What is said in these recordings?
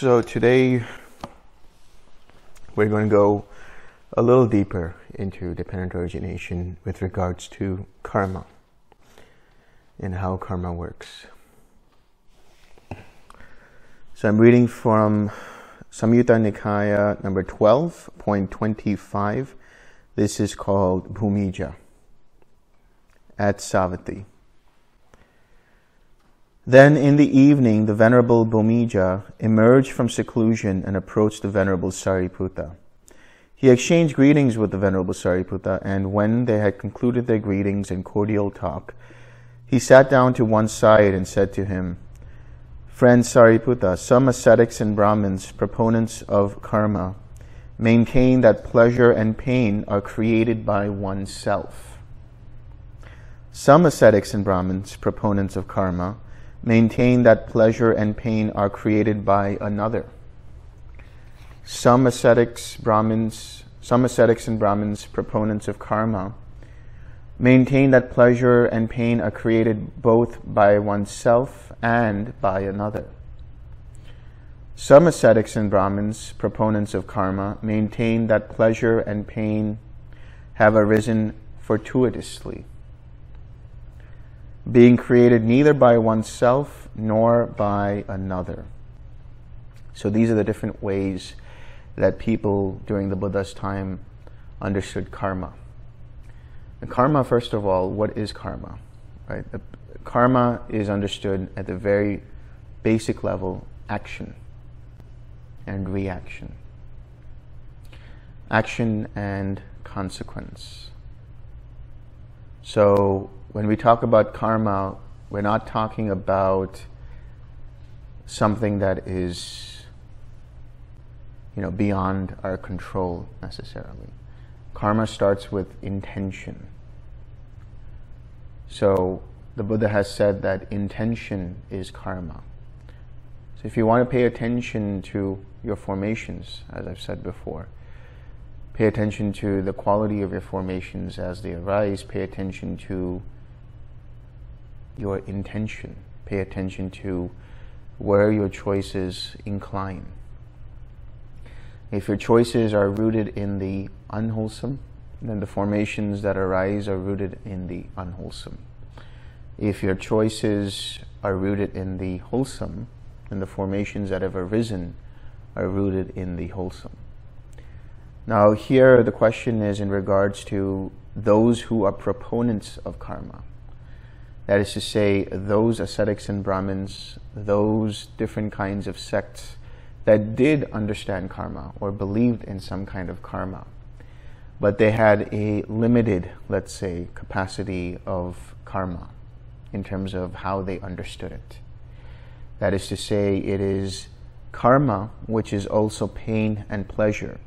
So today we're going to go a little deeper into dependent origination with regards to karma and how karma works. So I'm reading from Samyutta Nikaya number 12.25. This is called Bhumija at Savatthi. Then in the evening, the Venerable Bhumija emerged from seclusion and approached the Venerable Sariputta. He exchanged greetings with the Venerable Sariputta, and when they had concluded their greetings and cordial talk, he sat down to one side and said to him, Friend Sariputta, some ascetics and Brahmins, proponents of karma, maintain that pleasure and pain are created by oneself. Some ascetics and Brahmins, proponents of karma, maintain that pleasure and pain are created by another. Some ascetics, Brahmins, some ascetics and Brahmins, proponents of karma, maintain that pleasure and pain are created both by oneself and by another. Some ascetics and Brahmins, proponents of karma, maintain that pleasure and pain have arisen fortuitously being created neither by oneself nor by another. So these are the different ways that people during the Buddha's time understood karma. Karma, first of all, what is karma? Right? The, karma is understood at the very basic level action and reaction. Action and consequence. So when we talk about karma, we're not talking about something that is, you know, beyond our control necessarily. Karma starts with intention. So the Buddha has said that intention is karma. So if you want to pay attention to your formations, as I've said before, pay attention to the quality of your formations as they arise, pay attention to your intention. Pay attention to where your choices incline. If your choices are rooted in the unwholesome, then the formations that arise are rooted in the unwholesome. If your choices are rooted in the wholesome, then the formations that have arisen are rooted in the wholesome. Now, here the question is in regards to those who are proponents of karma. That is to say, those ascetics and Brahmins, those different kinds of sects that did understand karma or believed in some kind of karma, but they had a limited, let's say, capacity of karma in terms of how they understood it. That is to say, it is karma which is also pain and pleasure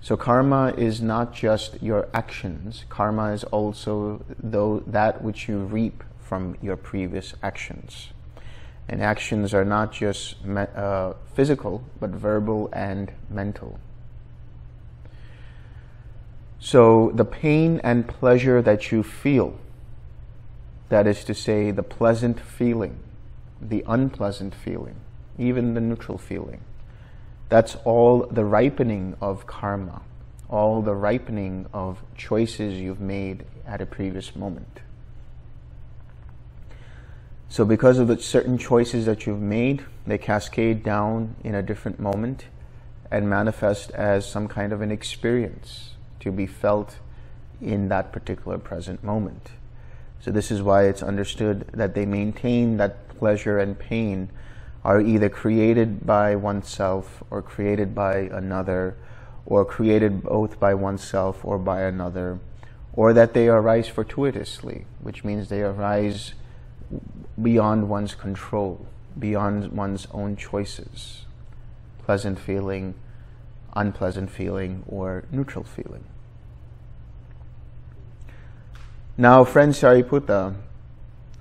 so karma is not just your actions. Karma is also though that which you reap from your previous actions. And actions are not just uh, physical, but verbal and mental. So the pain and pleasure that you feel, that is to say, the pleasant feeling, the unpleasant feeling, even the neutral feeling, that's all the ripening of karma, all the ripening of choices you've made at a previous moment. So, because of the certain choices that you've made, they cascade down in a different moment and manifest as some kind of an experience to be felt in that particular present moment. So, this is why it's understood that they maintain that pleasure and pain are either created by oneself or created by another, or created both by oneself or by another, or that they arise fortuitously, which means they arise beyond one's control, beyond one's own choices. Pleasant feeling, unpleasant feeling, or neutral feeling. Now, friend Sariputta,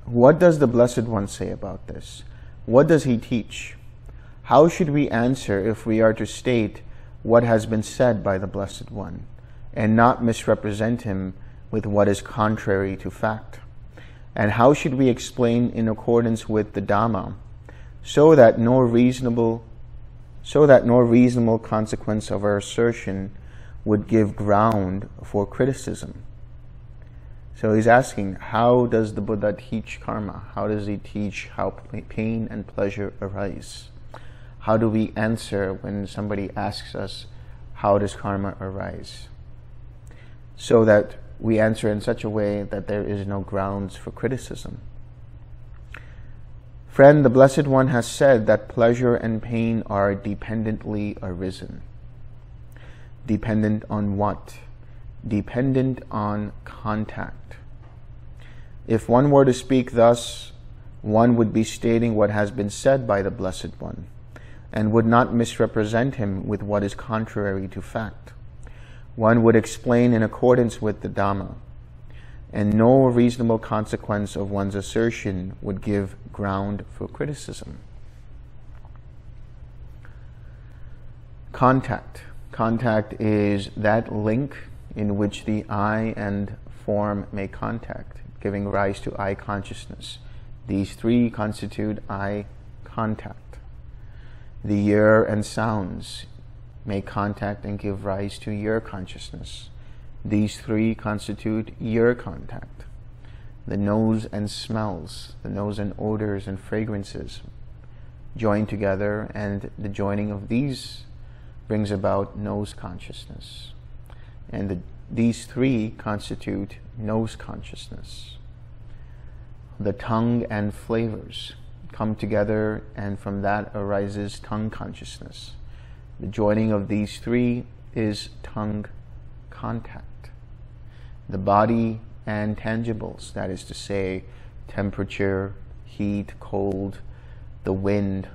what does the Blessed One say about this? What does he teach? How should we answer if we are to state what has been said by the Blessed One and not misrepresent him with what is contrary to fact? And how should we explain in accordance with the Dhamma so that no reasonable so that no reasonable consequence of our assertion would give ground for criticism. So he's asking, how does the Buddha teach karma? How does he teach how pain and pleasure arise? How do we answer when somebody asks us, how does karma arise? So that we answer in such a way that there is no grounds for criticism. Friend, the Blessed One has said that pleasure and pain are dependently arisen. Dependent on what? Dependent on contact. If one were to speak thus, one would be stating what has been said by the Blessed One, and would not misrepresent him with what is contrary to fact. One would explain in accordance with the Dhamma, and no reasonable consequence of one's assertion would give ground for criticism. Contact. Contact is that link in which the eye and form make contact, giving rise to eye consciousness. These three constitute eye contact. The ear and sounds make contact and give rise to ear consciousness. These three constitute ear contact. The nose and smells, the nose and odors and fragrances join together, and the joining of these brings about nose consciousness. And the, these three constitute nose consciousness. The tongue and flavors come together, and from that arises tongue consciousness. The joining of these three is tongue contact the body and tangibles, that is to say, temperature, heat, cold, the wind,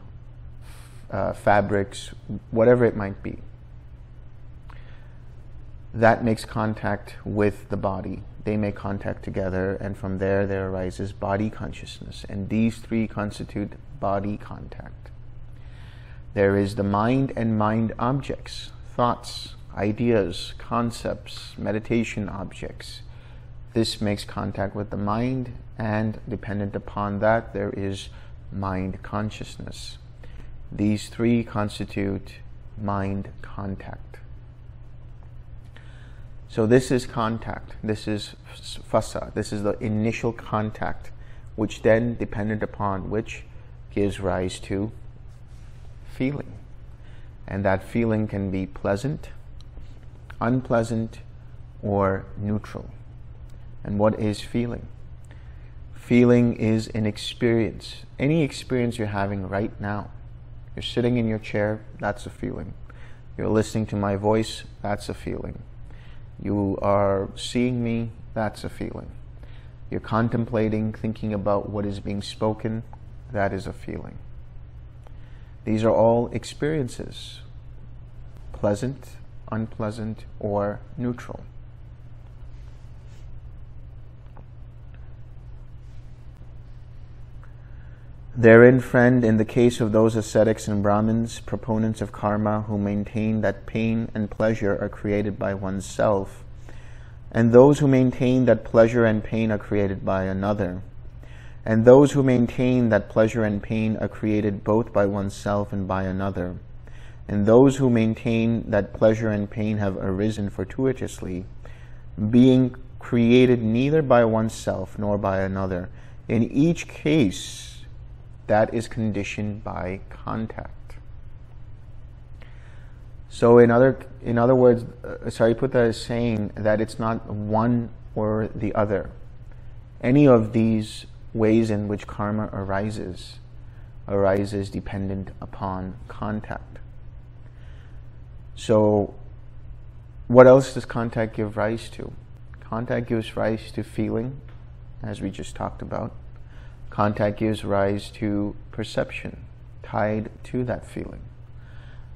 uh, fabrics, whatever it might be. That makes contact with the body. They make contact together, and from there, there arises body consciousness. And these three constitute body contact. There is the mind and mind objects, thoughts, ideas, concepts, meditation objects. This makes contact with the mind, and dependent upon that, there is mind consciousness. These three constitute mind contact. So this is contact. This is phassa. This is the initial contact, which then, dependent upon which, gives rise to feeling. And that feeling can be pleasant, unpleasant or neutral. And what is feeling? Feeling is an experience. Any experience you're having right now. You're sitting in your chair, that's a feeling. You're listening to my voice, that's a feeling. You are seeing me, that's a feeling. You're contemplating, thinking about what is being spoken, that is a feeling. These are all experiences, pleasant unpleasant, or neutral. Therein, friend, in the case of those ascetics and Brahmins, proponents of karma, who maintain that pain and pleasure are created by oneself, and those who maintain that pleasure and pain are created by another, and those who maintain that pleasure and pain are created both by oneself and by another, and those who maintain that pleasure and pain have arisen fortuitously, being created neither by oneself nor by another. In each case, that is conditioned by contact. So, in other in other words, uh, Sariputta is saying that it's not one or the other. Any of these ways in which karma arises arises dependent upon contact. So, what else does contact give rise to? Contact gives rise to feeling, as we just talked about. Contact gives rise to perception, tied to that feeling.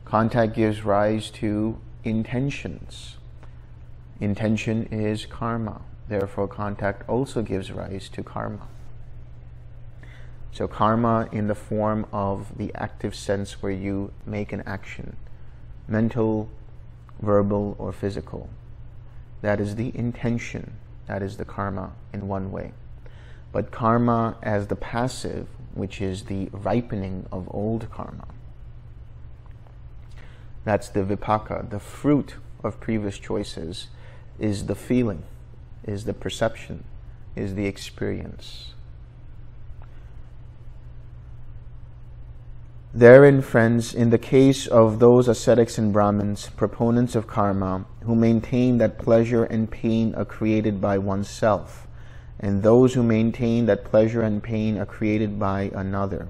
Contact gives rise to intentions. Intention is karma. Therefore, contact also gives rise to karma. So, karma in the form of the active sense where you make an action mental, verbal, or physical. That is the intention. That is the karma in one way. But karma as the passive, which is the ripening of old karma. That's the vipaka. The fruit of previous choices is the feeling, is the perception, is the experience. Therein, friends, in the case of those ascetics and Brahmins, proponents of karma, who maintain that pleasure and pain are created by oneself, and those who maintain that pleasure and pain are created by another,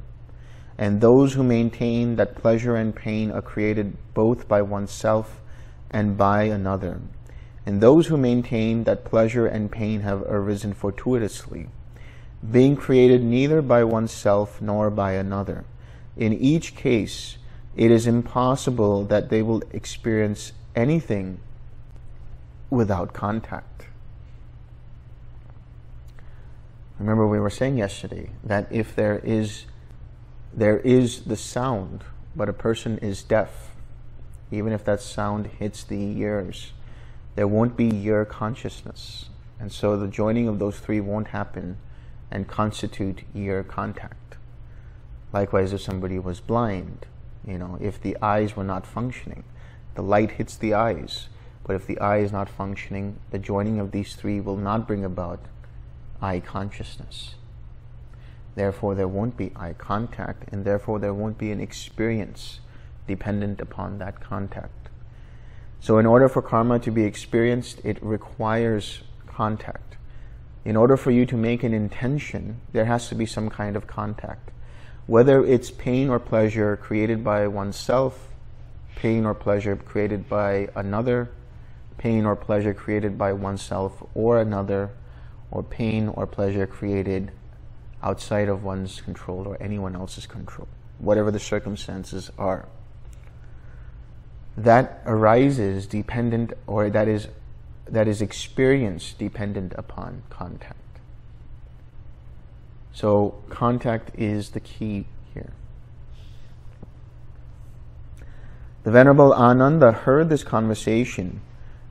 and those who maintain that pleasure and pain are created both by oneself and by another, and those who maintain that pleasure and pain have arisen fortuitously, being created neither by oneself nor by another. In each case, it is impossible that they will experience anything without contact. Remember we were saying yesterday that if there is there is the sound, but a person is deaf, even if that sound hits the ears, there won't be ear consciousness. And so the joining of those three won't happen and constitute ear contact. Likewise, if somebody was blind, you know, if the eyes were not functioning, the light hits the eyes. But if the eye is not functioning, the joining of these three will not bring about eye consciousness. Therefore, there won't be eye contact, and therefore, there won't be an experience dependent upon that contact. So, in order for karma to be experienced, it requires contact. In order for you to make an intention, there has to be some kind of contact whether it's pain or pleasure created by oneself, pain or pleasure created by another, pain or pleasure created by oneself or another, or pain or pleasure created outside of one's control or anyone else's control, whatever the circumstances are. That arises dependent, or that is, that is experienced dependent upon contact. So contact is the key here. The Venerable Ananda heard this conversation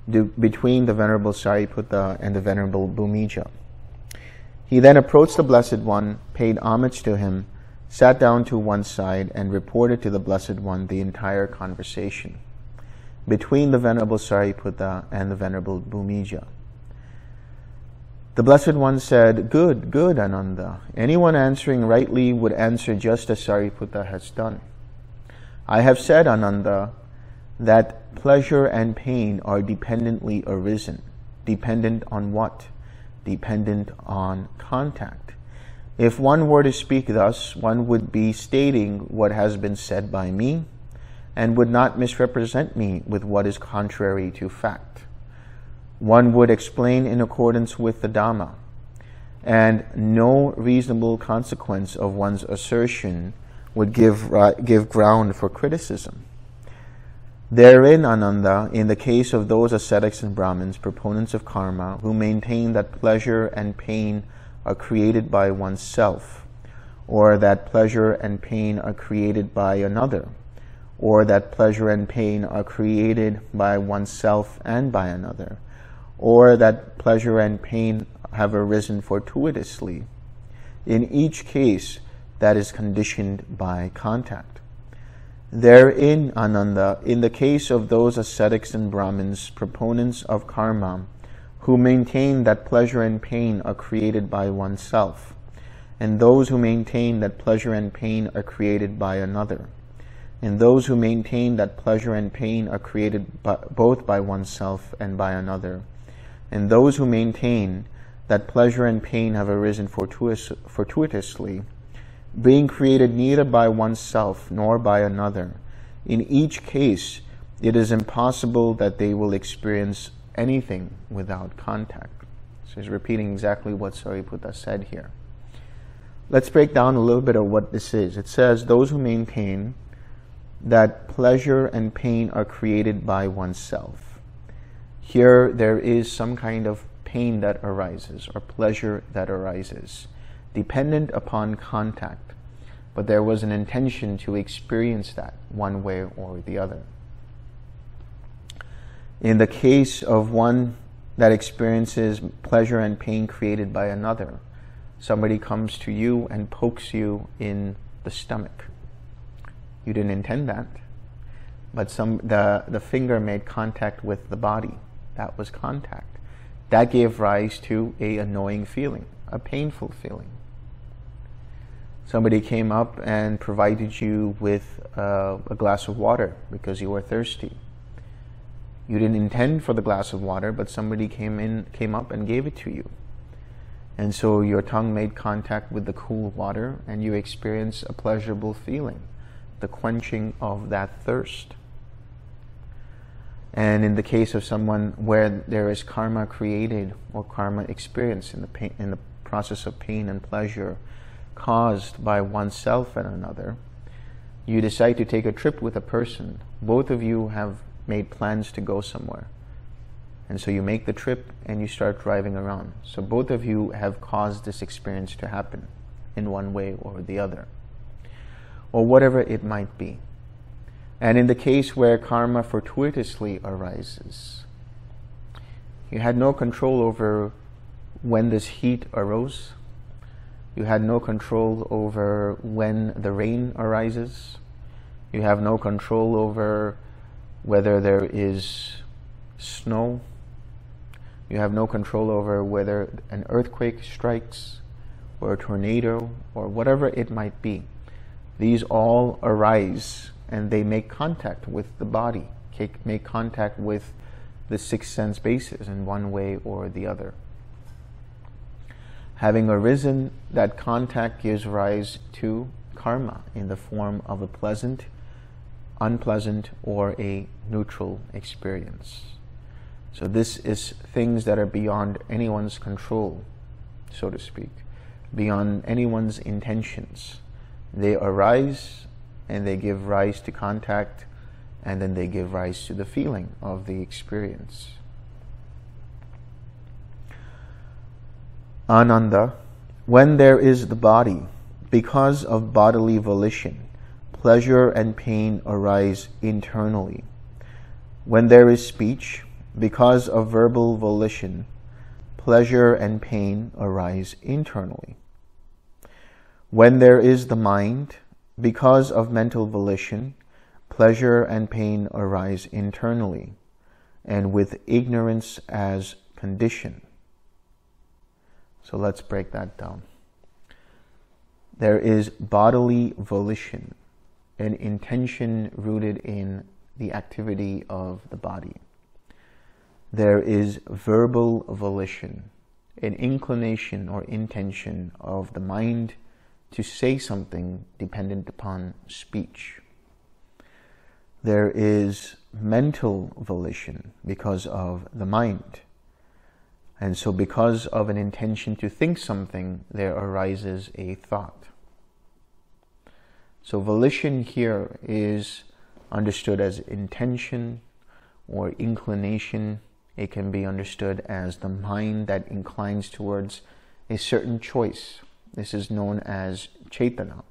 between the Venerable Sariputta and the Venerable Bhumija. He then approached the Blessed One, paid homage to him, sat down to one side, and reported to the Blessed One the entire conversation between the Venerable Sariputta and the Venerable Bhumija. The Blessed One said, Good, good, Ananda. Anyone answering rightly would answer just as Sariputta has done. I have said, Ananda, that pleasure and pain are dependently arisen. Dependent on what? Dependent on contact. If one were to speak thus, one would be stating what has been said by me and would not misrepresent me with what is contrary to fact one would explain in accordance with the Dhamma, and no reasonable consequence of one's assertion would give, give ground for criticism. Therein, Ananda, in the case of those ascetics and Brahmins, proponents of karma, who maintain that pleasure and pain are created by oneself, or that pleasure and pain are created by another, or that pleasure and pain are created by oneself and by another, or that pleasure and pain have arisen fortuitously. In each case, that is conditioned by contact. Therein, Ananda, in the case of those ascetics and Brahmins, proponents of karma, who maintain that pleasure and pain are created by oneself, and those who maintain that pleasure and pain are created by another, and those who maintain that pleasure and pain are created by, both by oneself and by another, and those who maintain that pleasure and pain have arisen fortuitous, fortuitously, being created neither by oneself nor by another. In each case, it is impossible that they will experience anything without contact. So he's repeating exactly what Sariputta said here. Let's break down a little bit of what this is. It says, those who maintain that pleasure and pain are created by oneself. Here there is some kind of pain that arises or pleasure that arises, dependent upon contact, but there was an intention to experience that one way or the other. In the case of one that experiences pleasure and pain created by another, somebody comes to you and pokes you in the stomach. You didn't intend that, but some the, the finger made contact with the body. That was contact. That gave rise to a annoying feeling, a painful feeling. Somebody came up and provided you with uh, a glass of water because you were thirsty. You didn't intend for the glass of water, but somebody came in, came up and gave it to you. And so your tongue made contact with the cool water and you experience a pleasurable feeling, the quenching of that thirst. And in the case of someone where there is karma created or karma experienced in the, pain, in the process of pain and pleasure caused by oneself and another, you decide to take a trip with a person. Both of you have made plans to go somewhere. And so you make the trip and you start driving around. So both of you have caused this experience to happen in one way or the other, or whatever it might be. And in the case where karma fortuitously arises, you had no control over when this heat arose. You had no control over when the rain arises. You have no control over whether there is snow you have no control over whether an earthquake strikes or a tornado or whatever it might be. These all arise and they make contact with the body, make contact with the six sense bases in one way or the other. Having arisen, that contact gives rise to karma in the form of a pleasant, unpleasant, or a neutral experience. So this is things that are beyond anyone's control, so to speak, beyond anyone's intentions. They arise and they give rise to contact and then they give rise to the feeling of the experience. Ananda, when there is the body, because of bodily volition, pleasure and pain arise internally. When there is speech, because of verbal volition, pleasure and pain arise internally. When there is the mind, because of mental volition, pleasure and pain arise internally, and with ignorance as condition. So let's break that down. There is bodily volition, an intention rooted in the activity of the body there is verbal volition, an inclination or intention of the mind to say something dependent upon speech. There is mental volition because of the mind. And so, because of an intention to think something, there arises a thought. So, volition here is understood as intention or inclination it can be understood as the mind that inclines towards a certain choice. This is known as cetana.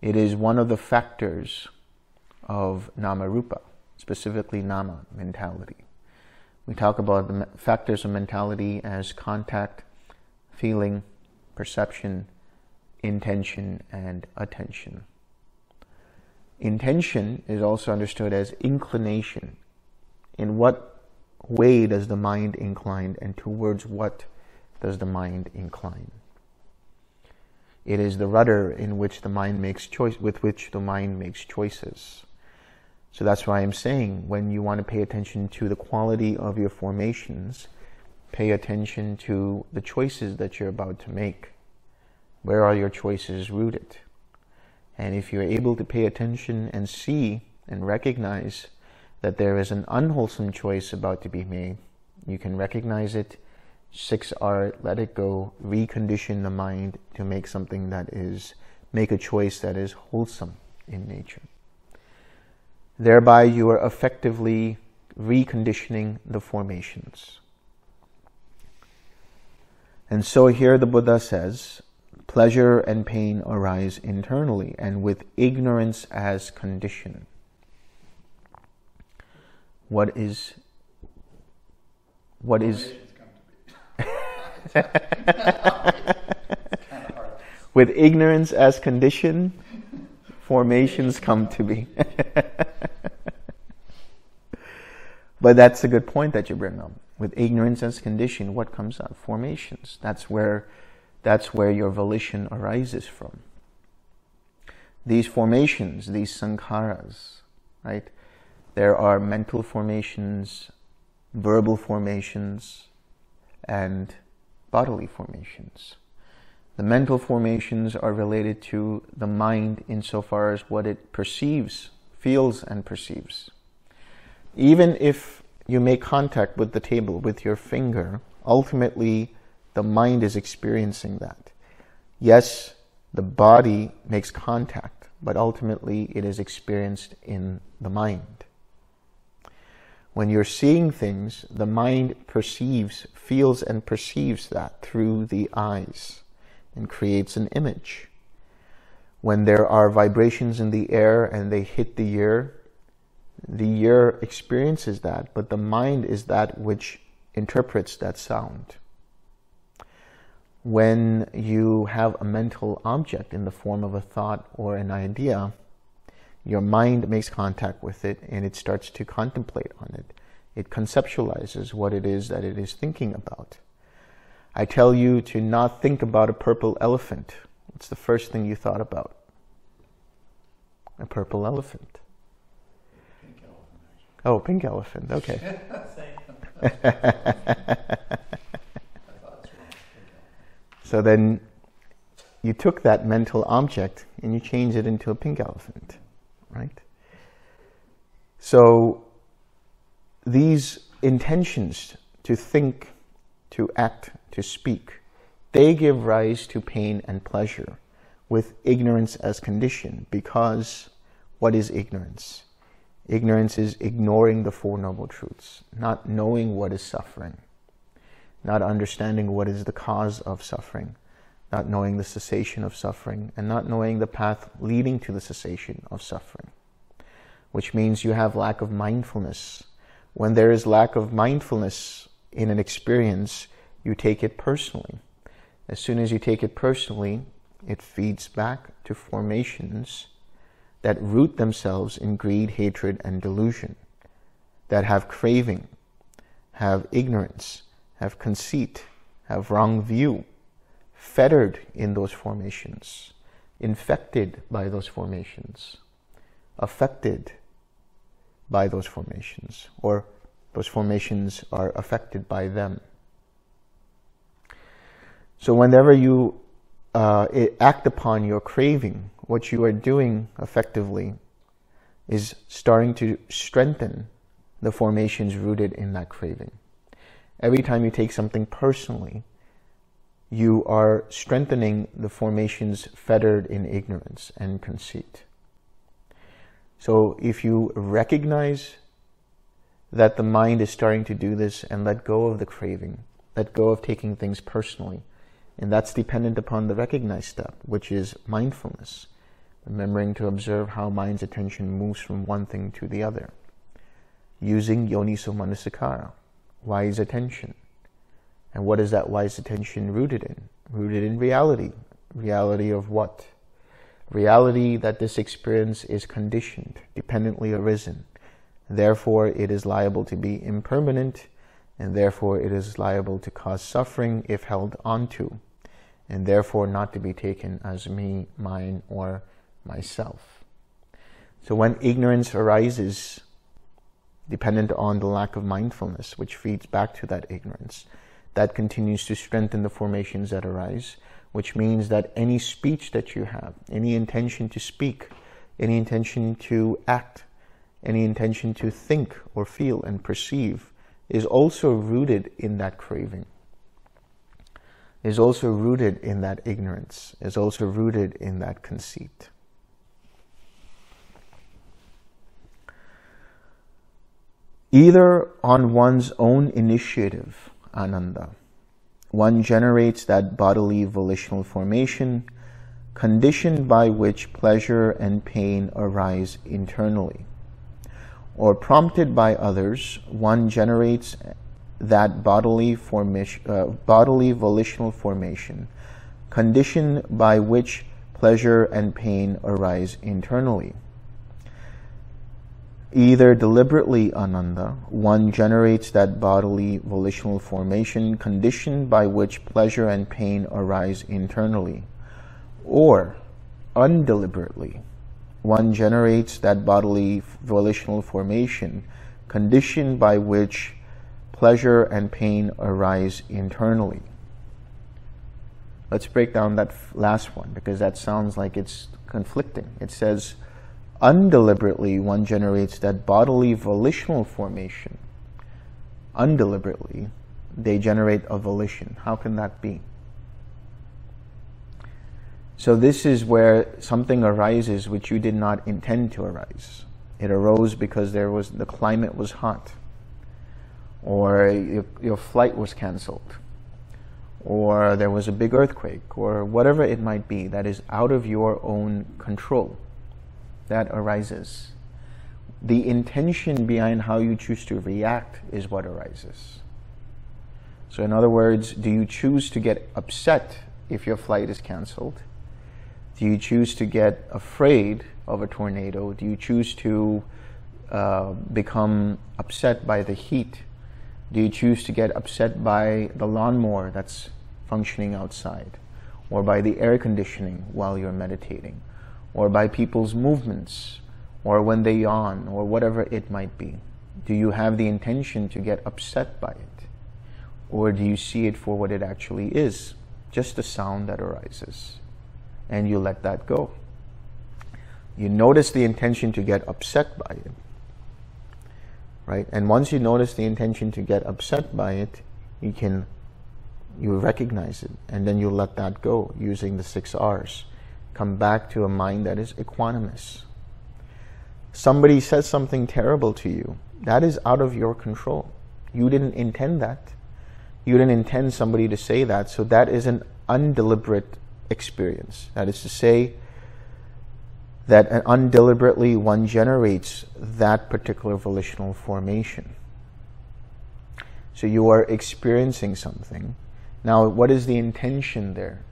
It is one of the factors of nama rupa, specifically nama mentality. We talk about the factors of mentality as contact, feeling, perception, intention, and attention. Intention is also understood as inclination. In what way does the mind incline and towards what does the mind incline? It is the rudder in which the mind makes choice, with which the mind makes choices. So that's why I'm saying when you want to pay attention to the quality of your formations, pay attention to the choices that you're about to make. Where are your choices rooted? And if you're able to pay attention and see and recognize that there is an unwholesome choice about to be made, you can recognize it, 6R, let it go, recondition the mind to make something that is, make a choice that is wholesome in nature. Thereby, you are effectively reconditioning the formations. And so here the Buddha says, pleasure and pain arise internally and with ignorance as condition what is what is with ignorance as condition, formations come to be. but that's a good point that you bring up. With ignorance as condition, what comes up? Formations. That's where, that's where your volition arises from. These formations, these sankharas, right? There are mental formations, verbal formations, and bodily formations. The mental formations are related to the mind insofar as what it perceives, feels, and perceives. Even if you make contact with the table with your finger, ultimately the mind is experiencing that. Yes, the body makes contact, but ultimately it is experienced in the mind. When you're seeing things, the mind perceives, feels and perceives that through the eyes and creates an image. When there are vibrations in the air and they hit the ear, the ear experiences that, but the mind is that which interprets that sound. When you have a mental object in the form of a thought or an idea, your mind makes contact with it and it starts to contemplate on it. It conceptualizes what it is that it is thinking about. I tell you to not think about a purple elephant. What's the first thing you thought about? A purple elephant. Oh, pink elephant. Okay. so then you took that mental object and you changed it into a pink elephant right? So these intentions to think, to act, to speak, they give rise to pain and pleasure with ignorance as condition because what is ignorance? Ignorance is ignoring the Four Noble Truths, not knowing what is suffering, not understanding what is the cause of suffering, not knowing the cessation of suffering, and not knowing the path leading to the cessation of suffering, which means you have lack of mindfulness. When there is lack of mindfulness in an experience, you take it personally. As soon as you take it personally, it feeds back to formations that root themselves in greed, hatred, and delusion, that have craving, have ignorance, have conceit, have wrong view, fettered in those formations, infected by those formations, affected by those formations, or those formations are affected by them. So whenever you uh, act upon your craving, what you are doing effectively is starting to strengthen the formations rooted in that craving. Every time you take something personally, you are strengthening the formations fettered in ignorance and conceit. So if you recognize that the mind is starting to do this and let go of the craving, let go of taking things personally, and that's dependent upon the recognized step, which is mindfulness, remembering to observe how mind's attention moves from one thing to the other, using yoniso manasikara, wise attention, and what is that wise attention rooted in? Rooted in reality. Reality of what? Reality that this experience is conditioned, dependently arisen. Therefore, it is liable to be impermanent, and therefore it is liable to cause suffering if held onto, and therefore not to be taken as me, mine, or myself. So when ignorance arises, dependent on the lack of mindfulness, which feeds back to that ignorance, that continues to strengthen the formations that arise, which means that any speech that you have, any intention to speak, any intention to act, any intention to think or feel and perceive is also rooted in that craving, is also rooted in that ignorance, is also rooted in that conceit. Either on one's own initiative ananda. One generates that bodily volitional formation, conditioned by which pleasure and pain arise internally. Or prompted by others, one generates that bodily, formation, uh, bodily volitional formation, condition by which pleasure and pain arise internally. Either deliberately, Ananda, one generates that bodily volitional formation condition by which pleasure and pain arise internally, or undeliberately, one generates that bodily volitional formation condition by which pleasure and pain arise internally. Let's break down that last one because that sounds like it's conflicting. It says, undeliberately one generates that bodily volitional formation. Undeliberately, they generate a volition. How can that be? So this is where something arises which you did not intend to arise. It arose because there was the climate was hot, or your, your flight was cancelled, or there was a big earthquake, or whatever it might be that is out of your own control that arises. The intention behind how you choose to react is what arises. So, in other words, do you choose to get upset if your flight is cancelled? Do you choose to get afraid of a tornado? Do you choose to uh, become upset by the heat? Do you choose to get upset by the lawnmower that's functioning outside? Or by the air conditioning while you're meditating? Or by people's movements? Or when they yawn? Or whatever it might be? Do you have the intention to get upset by it? Or do you see it for what it actually is? Just a sound that arises and you let that go. You notice the intention to get upset by it. Right? And once you notice the intention to get upset by it, you can you recognize it and then you let that go using the six R's. Come back to a mind that is equanimous. Somebody says something terrible to you. That is out of your control. You didn't intend that. You didn't intend somebody to say that. So that is an undeliberate experience. That is to say, that undeliberately one generates that particular volitional formation. So you are experiencing something. Now, what is the intention there?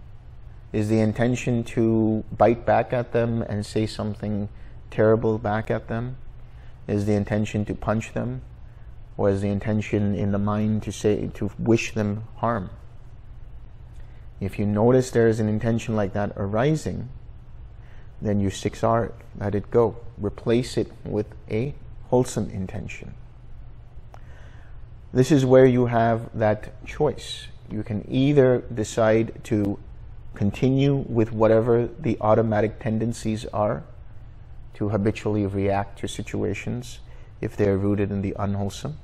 Is the intention to bite back at them and say something terrible back at them? Is the intention to punch them? Or is the intention in the mind to say to wish them harm? If you notice there is an intention like that arising, then you 6R let it go. Replace it with a wholesome intention. This is where you have that choice. You can either decide to continue with whatever the automatic tendencies are to habitually react to situations if they're rooted in the unwholesome.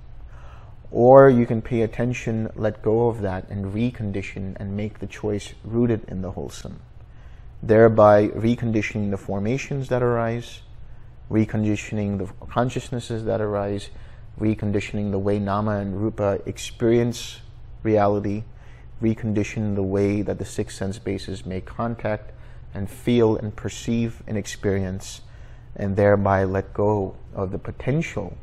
Or you can pay attention, let go of that, and recondition and make the choice rooted in the wholesome, thereby reconditioning the formations that arise, reconditioning the consciousnesses that arise, reconditioning the way nama and rupa experience reality, recondition the way that the six sense bases make contact and feel and perceive and experience, and thereby let go of the potential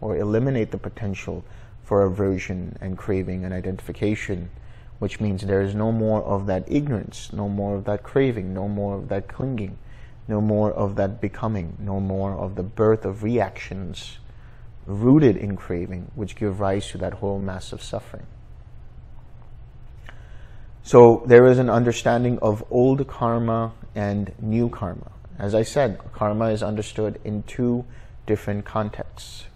or eliminate the potential for aversion and craving and identification, which means there is no more of that ignorance, no more of that craving, no more of that clinging, no more of that becoming, no more of the birth of reactions rooted in craving, which give rise to that whole mass of suffering. So there is an understanding of old karma and new karma. As I said, karma is understood in two different contexts.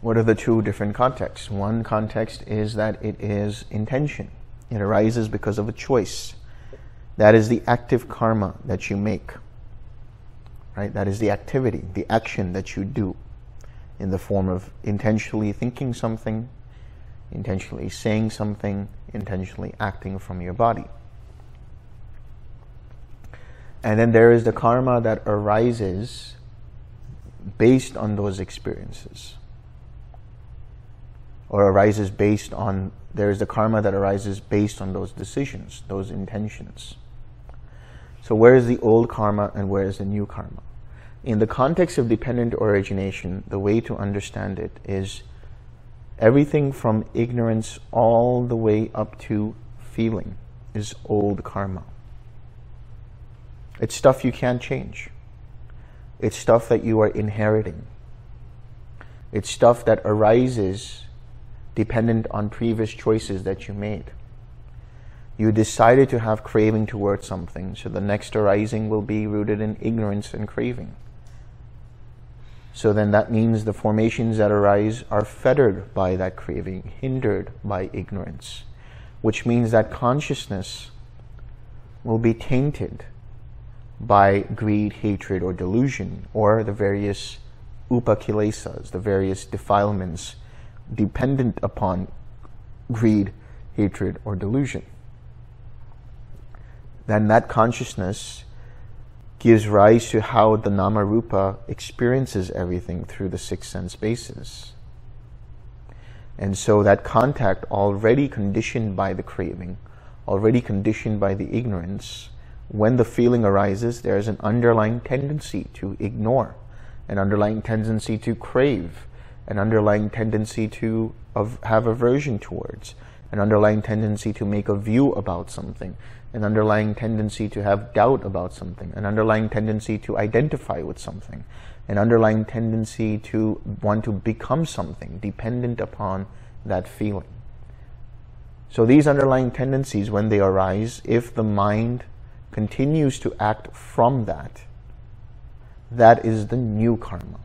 What are the two different contexts? One context is that it is intention. It arises because of a choice. That is the active karma that you make. Right? That is the activity, the action that you do in the form of intentionally thinking something, intentionally saying something, intentionally acting from your body. And then there is the karma that arises based on those experiences or arises based on, there is the karma that arises based on those decisions, those intentions. So where is the old karma and where is the new karma? In the context of dependent origination, the way to understand it is everything from ignorance all the way up to feeling is old karma. It's stuff you can't change. It's stuff that you are inheriting. It's stuff that arises dependent on previous choices that you made. You decided to have craving towards something, so the next arising will be rooted in ignorance and craving. So then that means the formations that arise are fettered by that craving, hindered by ignorance, which means that consciousness will be tainted by greed, hatred, or delusion, or the various upakilesas, the various defilements dependent upon greed, hatred, or delusion. Then that consciousness gives rise to how the nama rupa experiences everything through the six sense bases. And so that contact already conditioned by the craving, already conditioned by the ignorance, when the feeling arises, there's an underlying tendency to ignore, an underlying tendency to crave, an underlying tendency to of, have aversion towards, an underlying tendency to make a view about something, an underlying tendency to have doubt about something, an underlying tendency to identify with something, an underlying tendency to want to become something dependent upon that feeling. So these underlying tendencies, when they arise, if the mind continues to act from that, that is the new karma.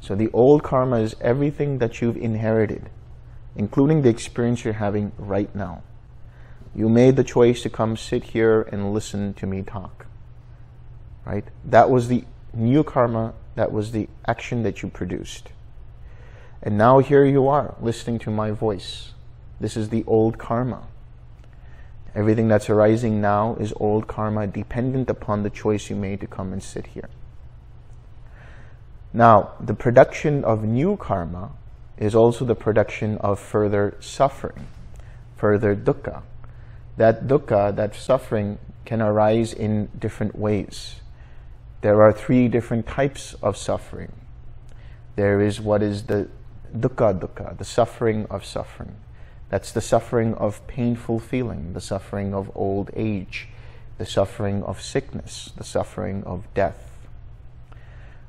So the old karma is everything that you've inherited, including the experience you're having right now. You made the choice to come sit here and listen to me talk. Right? That was the new karma, that was the action that you produced. And now here you are, listening to my voice. This is the old karma. Everything that's arising now is old karma dependent upon the choice you made to come and sit here. Now, the production of new karma is also the production of further suffering, further dukkha. That dukkha, that suffering, can arise in different ways. There are three different types of suffering. There is what is the dukkha dukkha, the suffering of suffering. That's the suffering of painful feeling, the suffering of old age, the suffering of sickness, the suffering of death.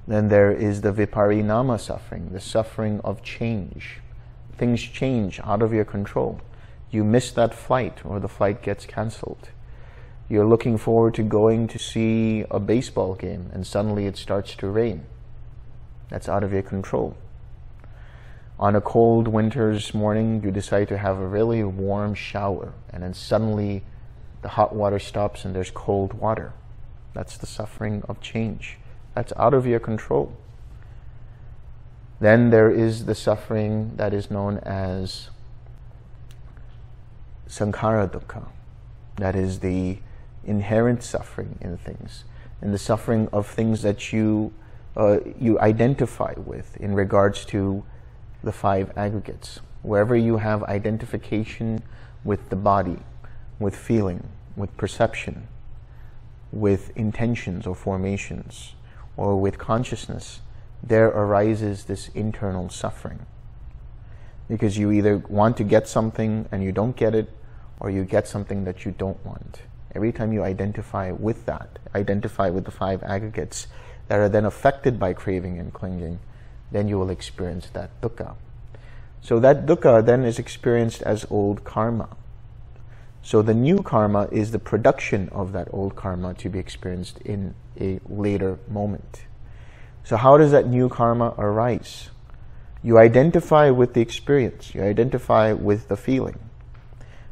Then there is the viparinama suffering, the suffering of change. Things change out of your control. You miss that flight or the flight gets cancelled. You're looking forward to going to see a baseball game and suddenly it starts to rain. That's out of your control on a cold winter's morning, you decide to have a really warm shower, and then suddenly the hot water stops and there's cold water. That's the suffering of change. That's out of your control. Then there is the suffering that is known as sankhara dukkha. That is the inherent suffering in things, and the suffering of things that you uh, you identify with in regards to the five aggregates. Wherever you have identification with the body, with feeling, with perception, with intentions or formations, or with consciousness, there arises this internal suffering. Because you either want to get something and you don't get it, or you get something that you don't want. Every time you identify with that, identify with the five aggregates that are then affected by craving and clinging, then you will experience that dukkha. So that dukkha then is experienced as old karma. So the new karma is the production of that old karma to be experienced in a later moment. So how does that new karma arise? You identify with the experience. You identify with the feeling.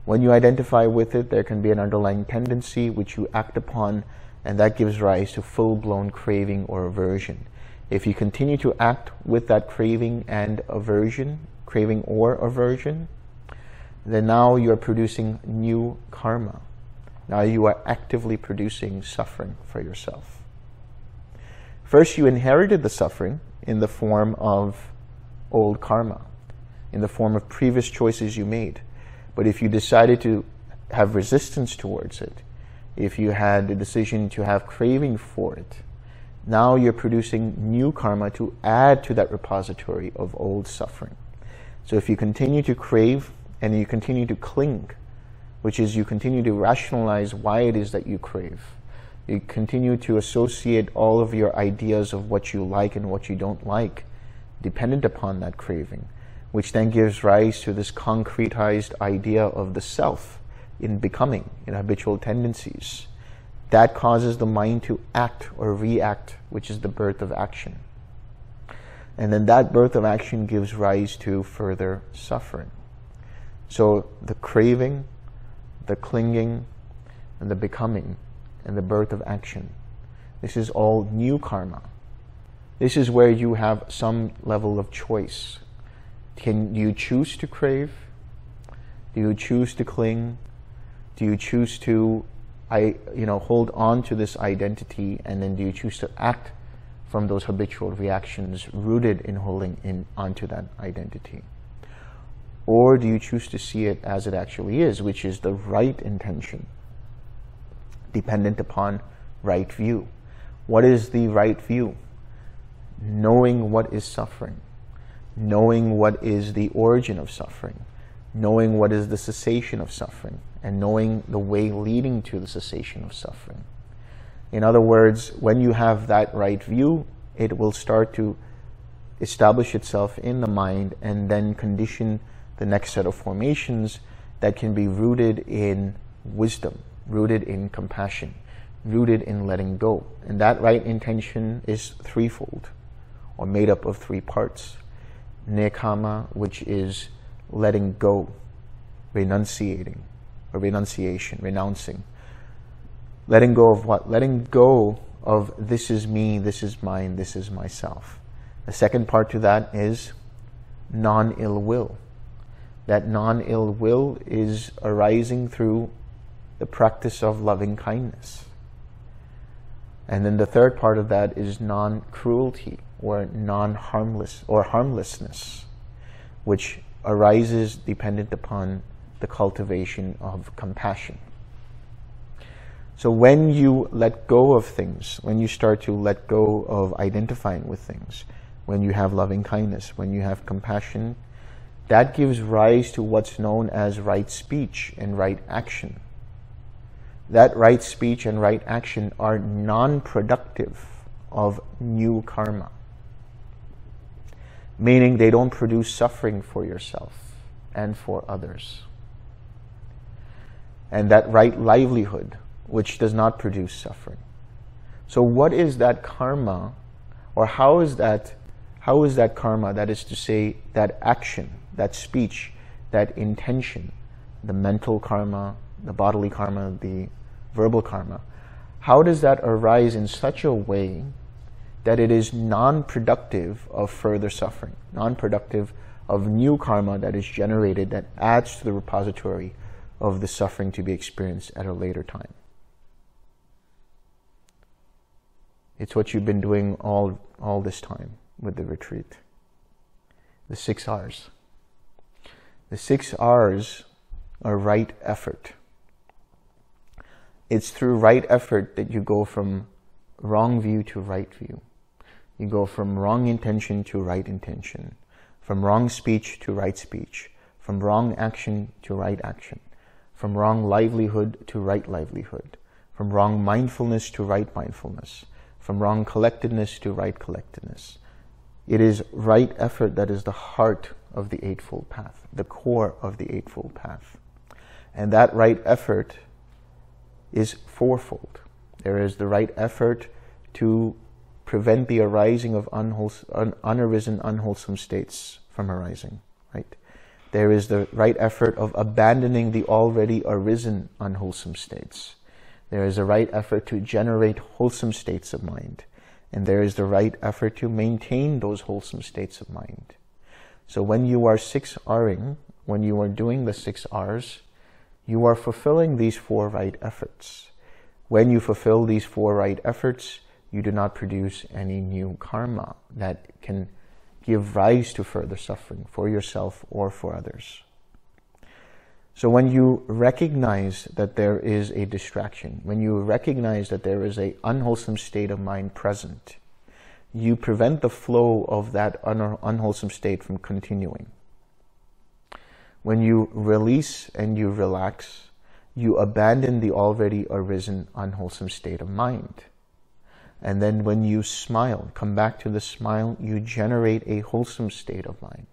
When you identify with it, there can be an underlying tendency which you act upon, and that gives rise to full-blown craving or aversion. If you continue to act with that craving and aversion, craving or aversion, then now you're producing new karma. Now you are actively producing suffering for yourself. First, you inherited the suffering in the form of old karma. in the form of previous choices you made. But if you decided to have resistance towards it, if you had the decision to have craving for it, now you're producing new karma to add to that repository of old suffering. So if you continue to crave and you continue to cling, which is you continue to rationalize why it is that you crave, you continue to associate all of your ideas of what you like and what you don't like dependent upon that craving, which then gives rise to this concretized idea of the self in becoming, in habitual tendencies. That causes the mind to act or react, which is the birth of action. And then that birth of action gives rise to further suffering. So the craving, the clinging, and the becoming, and the birth of action. This is all new karma. This is where you have some level of choice. Can do you choose to crave? Do you choose to cling? Do you choose to I you know hold on to this identity and then do you choose to act from those habitual reactions rooted in holding in onto that identity? Or do you choose to see it as it actually is, which is the right intention, dependent upon right view? What is the right view? Knowing what is suffering, knowing what is the origin of suffering, knowing what is the cessation of suffering, and knowing the way leading to the cessation of suffering. In other words, when you have that right view, it will start to establish itself in the mind and then condition the next set of formations that can be rooted in wisdom, rooted in compassion, rooted in letting go. And that right intention is threefold, or made up of three parts. Nekkhamma, which is letting go, renunciating, or renunciation, renouncing. Letting go of what? Letting go of this is me, this is mine, this is myself. The second part to that is non ill will. That non ill will is arising through the practice of loving kindness. And then the third part of that is non cruelty or non harmless or harmlessness, which arises dependent upon the cultivation of compassion. So when you let go of things, when you start to let go of identifying with things, when you have loving kindness, when you have compassion, that gives rise to what's known as right speech and right action. That right speech and right action are non-productive of new karma, meaning they don't produce suffering for yourself and for others and that right livelihood, which does not produce suffering. So what is that karma, or how is that, how is that karma, that is to say, that action, that speech, that intention, the mental karma, the bodily karma, the verbal karma, how does that arise in such a way that it is non-productive of further suffering, non-productive of new karma that is generated that adds to the repository of the suffering to be experienced at a later time. It's what you've been doing all, all this time with the retreat. The six R's. The six R's are right effort. It's through right effort that you go from wrong view to right view. You go from wrong intention to right intention, from wrong speech to right speech, from wrong action to right action from wrong livelihood to right livelihood, from wrong mindfulness to right mindfulness, from wrong collectedness to right collectedness. It is right effort that is the heart of the Eightfold Path, the core of the Eightfold Path. And that right effort is fourfold. There is the right effort to prevent the arising of un, unarisen unwholesome states from arising, right? There is the right effort of abandoning the already arisen unwholesome states. There is a right effort to generate wholesome states of mind. And there is the right effort to maintain those wholesome states of mind. So when you are 6Ring, when you are doing the 6 Rs, you are fulfilling these four right efforts. When you fulfill these four right efforts, you do not produce any new karma that can give rise to further suffering for yourself or for others. So when you recognize that there is a distraction, when you recognize that there is a unwholesome state of mind present, you prevent the flow of that un- unwholesome state from continuing. When you release and you relax, you abandon the already arisen unwholesome state of mind. And then when you smile, come back to the smile, you generate a wholesome state of mind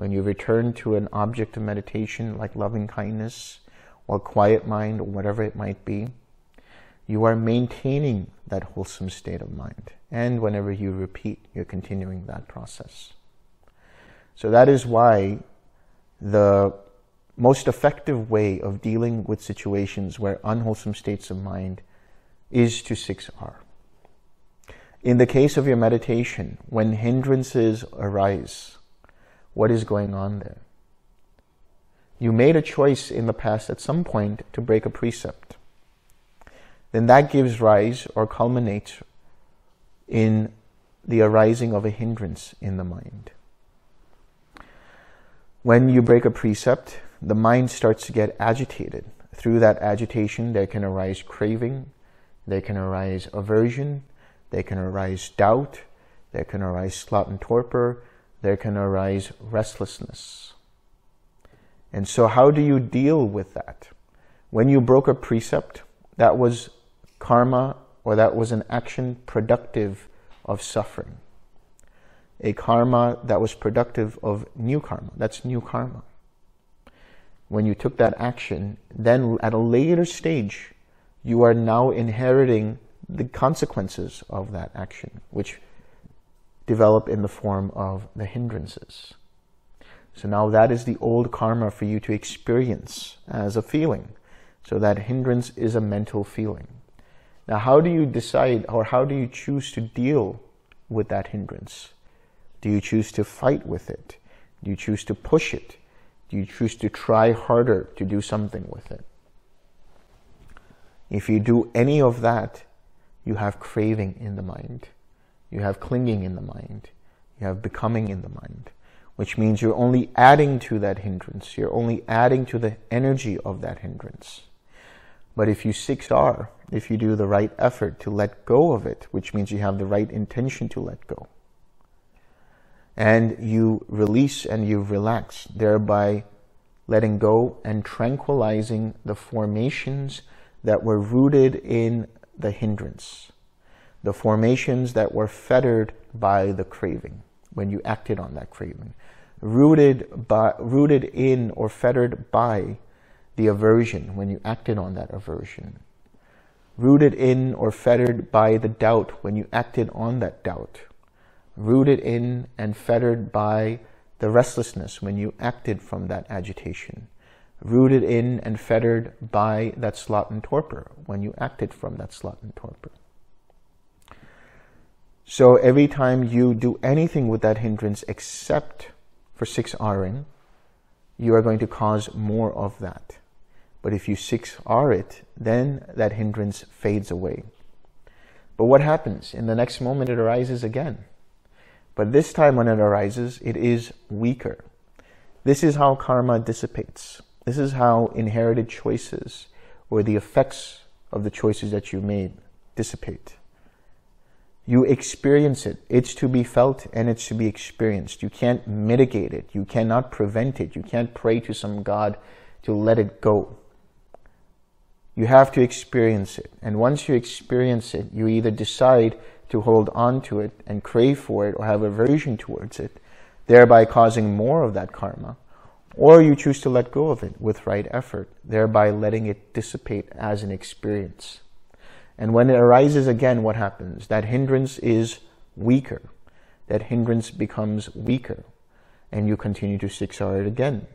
when you return to an object of meditation like loving kindness or quiet mind or whatever it might be, you are maintaining that wholesome state of mind. And whenever you repeat, you're continuing that process. So that is why the most effective way of dealing with situations where unwholesome states of mind is to 6R. In the case of your meditation, when hindrances arise, what is going on there. You made a choice in the past at some point to break a precept. Then that gives rise or culminates in the arising of a hindrance in the mind. When you break a precept, the mind starts to get agitated. Through that agitation, there can arise craving, there can arise aversion, there can arise doubt, there can arise sloth and torpor, there can arise restlessness. And so, how do you deal with that? When you broke a precept, that was karma or that was an action productive of suffering. A karma that was productive of new karma. That's new karma. When you took that action, then at a later stage, you are now inheriting the consequences of that action, which develop in the form of the hindrances. So now that is the old karma for you to experience as a feeling. So that hindrance is a mental feeling. Now, how do you decide or how do you choose to deal with that hindrance? Do you choose to fight with it? Do you choose to push it? Do you choose to try harder to do something with it? If you do any of that, you have craving in the mind. You have clinging in the mind. You have becoming in the mind, which means you're only adding to that hindrance. You're only adding to the energy of that hindrance. But if you 6R, if you do the right effort to let go of it, which means you have the right intention to let go, and you release and you relax, thereby letting go and tranquilizing the formations that were rooted in the hindrance the formations that were fettered by the craving when you acted on that craving, rooted by, rooted in or fettered by the aversion when you acted on that aversion, rooted in or fettered by the doubt when you acted on that doubt, rooted in and fettered by the restlessness when you acted from that agitation, rooted in and fettered by that sloth and torpor when you acted from that sloth and torpor. So every time you do anything with that hindrance except for 6Ring, you are going to cause more of that. But if you 6R it, then that hindrance fades away. But what happens? In the next moment, it arises again. But this time when it arises, it is weaker. This is how karma dissipates. This is how inherited choices or the effects of the choices that you made dissipate. You experience it. It's to be felt and it's to be experienced. You can't mitigate it. You cannot prevent it. You can't pray to some God to let it go. You have to experience it. And once you experience it, you either decide to hold on to it and crave for it or have aversion towards it, thereby causing more of that karma, or you choose to let go of it with right effort, thereby letting it dissipate as an experience. And when it arises again, what happens? That hindrance is weaker. That hindrance becomes weaker. And you continue to 6R it again.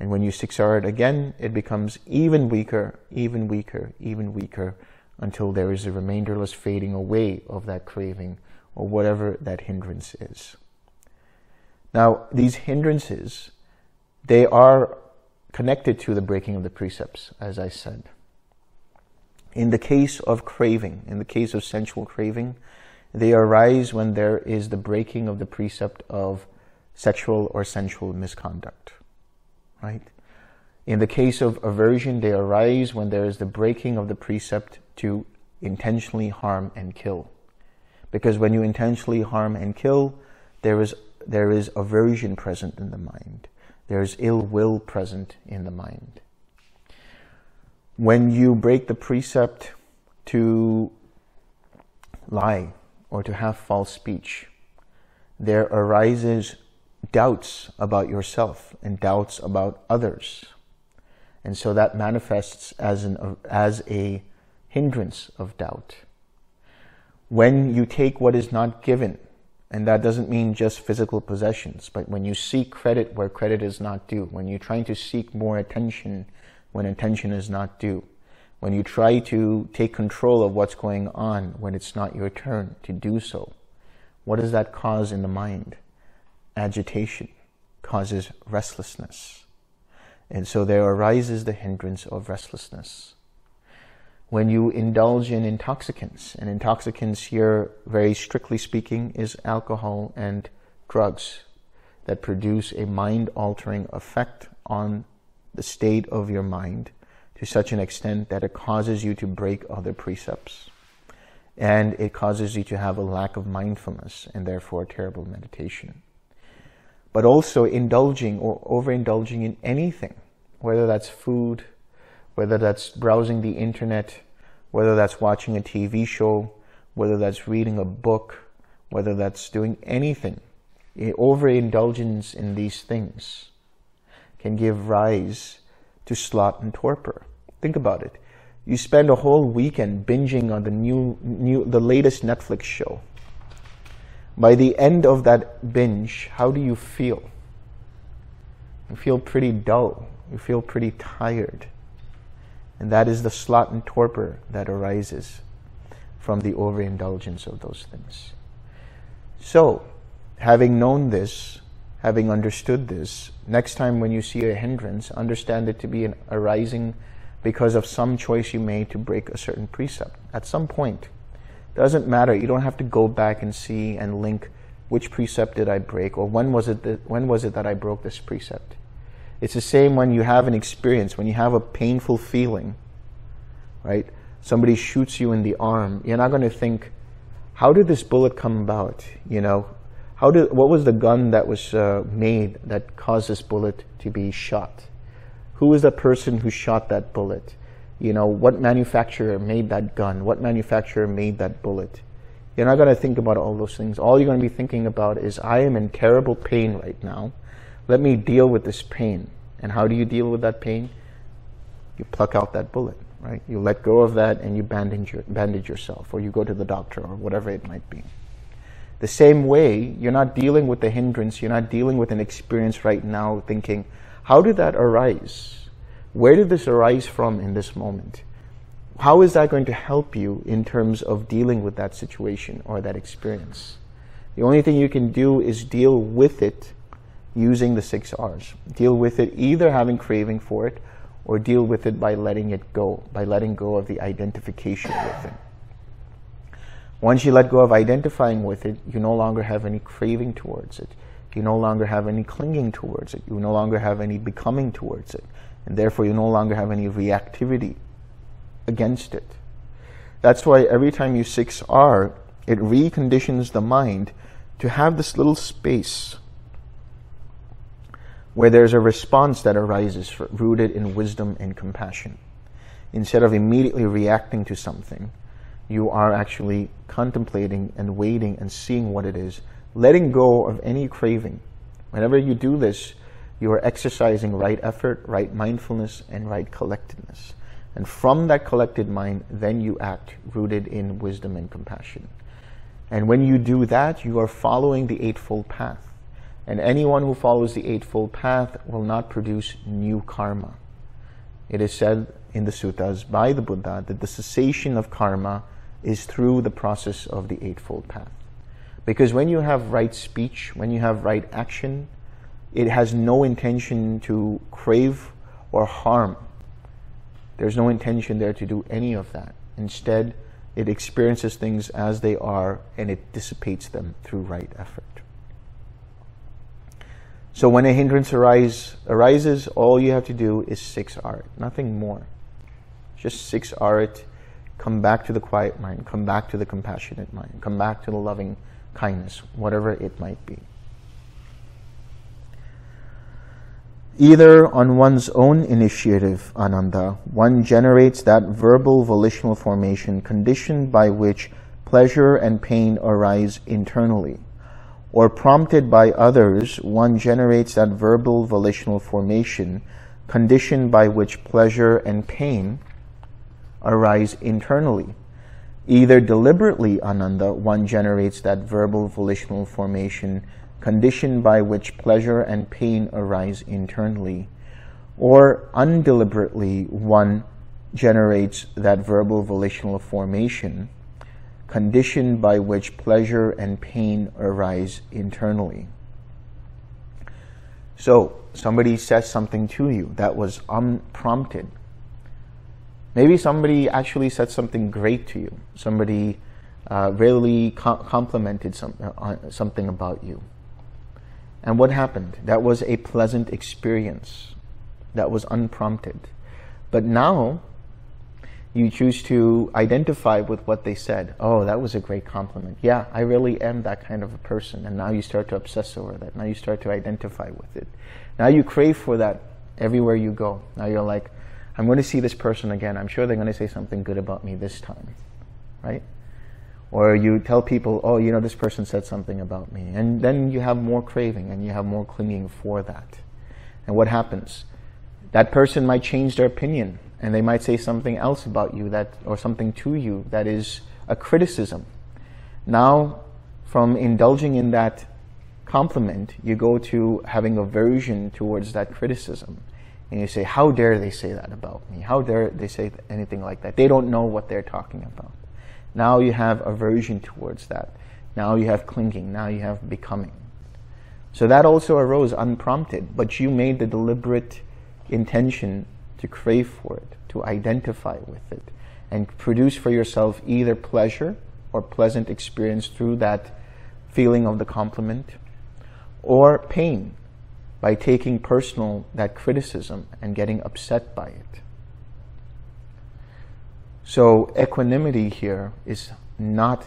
And when you 6R it again, it becomes even weaker, even weaker, even weaker, until there is a remainderless fading away of that craving or whatever that hindrance is. Now, these hindrances, they are connected to the breaking of the precepts, as I said. In the case of craving, in the case of sensual craving, They arise when there is the breaking of the precept of sexual or sensual misconduct, right? In the case of aversion, they arise when there is the breaking of the precept to intentionally harm and kill. Because when you intentionally harm and kill, there is, there is aversion present in the mind. There is ill will present in the mind. When you break the precept to lie or to have false speech, there arises doubts about yourself and doubts about others. And so that manifests as, an, as a hindrance of doubt. When you take what is not given, and that doesn't mean just physical possessions, but when you seek credit where credit is not due, when you're trying to seek more attention when attention is not due, when you try to take control of what's going on when it's not your turn to do so, what does that cause in the mind? Agitation causes restlessness. And so there arises the hindrance of restlessness. When you indulge in intoxicants, and intoxicants here, very strictly speaking, is alcohol and drugs that produce a mind altering effect on the state of your mind to such an extent that it causes you to break other precepts. And it causes you to have a lack of mindfulness and therefore terrible meditation. But also indulging or overindulging in anything, whether that's food, whether that's browsing the internet, whether that's watching a TV show, whether that's reading a book, whether that's doing anything. Eh, overindulgence in these things can give rise to sloth and torpor. Think about it. You spend a whole weekend binging on the new, new, the latest Netflix show. By the end of that binge, how do you feel? You feel pretty dull. You feel pretty tired. And that is the sloth and torpor that arises from the overindulgence of those things. So, having known this, having understood this, next time when you see a hindrance, understand it to be an arising because of some choice you made to break a certain precept. At some point, doesn't matter. You don't have to go back and see and link which precept did I break or when was it that, when was it that I broke this precept. It's the same when you have an experience, when you have a painful feeling, right? Somebody shoots you in the arm. You're not going to think, how did this bullet come about? You know, how did, what was the gun that was uh, made that caused this bullet to be shot? Who was the person who shot that bullet? You know, what manufacturer made that gun? What manufacturer made that bullet? You're not going to think about all those things. All you're going to be thinking about is, I am in terrible pain right now. Let me deal with this pain. And how do you deal with that pain? You pluck out that bullet, right? You let go of that and you bandage, your, bandage yourself, or you go to the doctor, or whatever it might be. The same way, you're not dealing with the hindrance, you're not dealing with an experience right now thinking, how did that arise? Where did this arise from in this moment? How is that going to help you in terms of dealing with that situation or that experience? The only thing you can do is deal with it using the six R's. Deal with it either having craving for it or deal with it by letting it go, by letting go of the identification with it. Once you let go of identifying with it, you no longer have any craving towards it. You no longer have any clinging towards it. You no longer have any becoming towards it. And therefore, you no longer have any reactivity against it. That's why every time you 6R, it reconditions the mind to have this little space where there's a response that arises for, rooted in wisdom and compassion. Instead of immediately reacting to something, you are actually contemplating and waiting and seeing what it is, letting go of any craving. Whenever you do this, you are exercising right effort, right mindfulness, and right collectedness. And from that collected mind, then you act rooted in wisdom and compassion. And when you do that, you are following the Eightfold Path. And anyone who follows the Eightfold Path will not produce new karma. It is said in the suttas by the Buddha that the cessation of karma is through the process of the Eightfold Path. Because when you have right speech, when you have right action, it has no intention to crave or harm. There's no intention there to do any of that. Instead, It experiences things as they are and it dissipates them through right effort. So when a hindrance arise, arises, all you have to do is six art, nothing more. Just six art, come back to the quiet mind, come back to the compassionate mind, come back to the loving kindness, whatever it might be. Either on one's own initiative, Ananda, one generates that verbal volitional formation conditioned by which pleasure and pain arise internally. Or prompted by others, one generates that verbal volitional formation conditioned by which pleasure and pain arise internally. Either deliberately, Ananda, one generates that verbal volitional formation condition by which pleasure and pain arise internally, or undeliberately one generates that verbal volitional formation, condition by which pleasure and pain arise internally. So, somebody says something to you that was unprompted. Maybe somebody actually said something great to you. Somebody uh, really complimented some, uh, something about you. And what happened? That was a pleasant experience. That was unprompted. But now, you choose to identify with what they said. Oh, that was a great compliment. Yeah, I really am that kind of a person. And now you start to obsess over that. Now you start to identify with it. Now you crave for that everywhere you go. Now you're like, I'm going to see this person again. I'm sure they're going to say something good about me this time. Right? Or you tell people, oh, you know, this person said something about me. And then you have more craving and you have more clinging for that. And what happens? That person might change their opinion and they might say something else about you that, or something to you that is a criticism. Now, from indulging in that compliment, you go to having aversion towards that criticism. And you say, how dare they say that about me? How dare they say anything like that? They don't know what they're talking about. Now you have aversion towards that. Now you have clinging. Now you have becoming. So that also arose unprompted, but you made the deliberate intention to crave for it, to identify with it, and produce for yourself either pleasure or pleasant experience through that feeling of the compliment, or pain by taking personal that criticism and getting upset by it. So equanimity here is not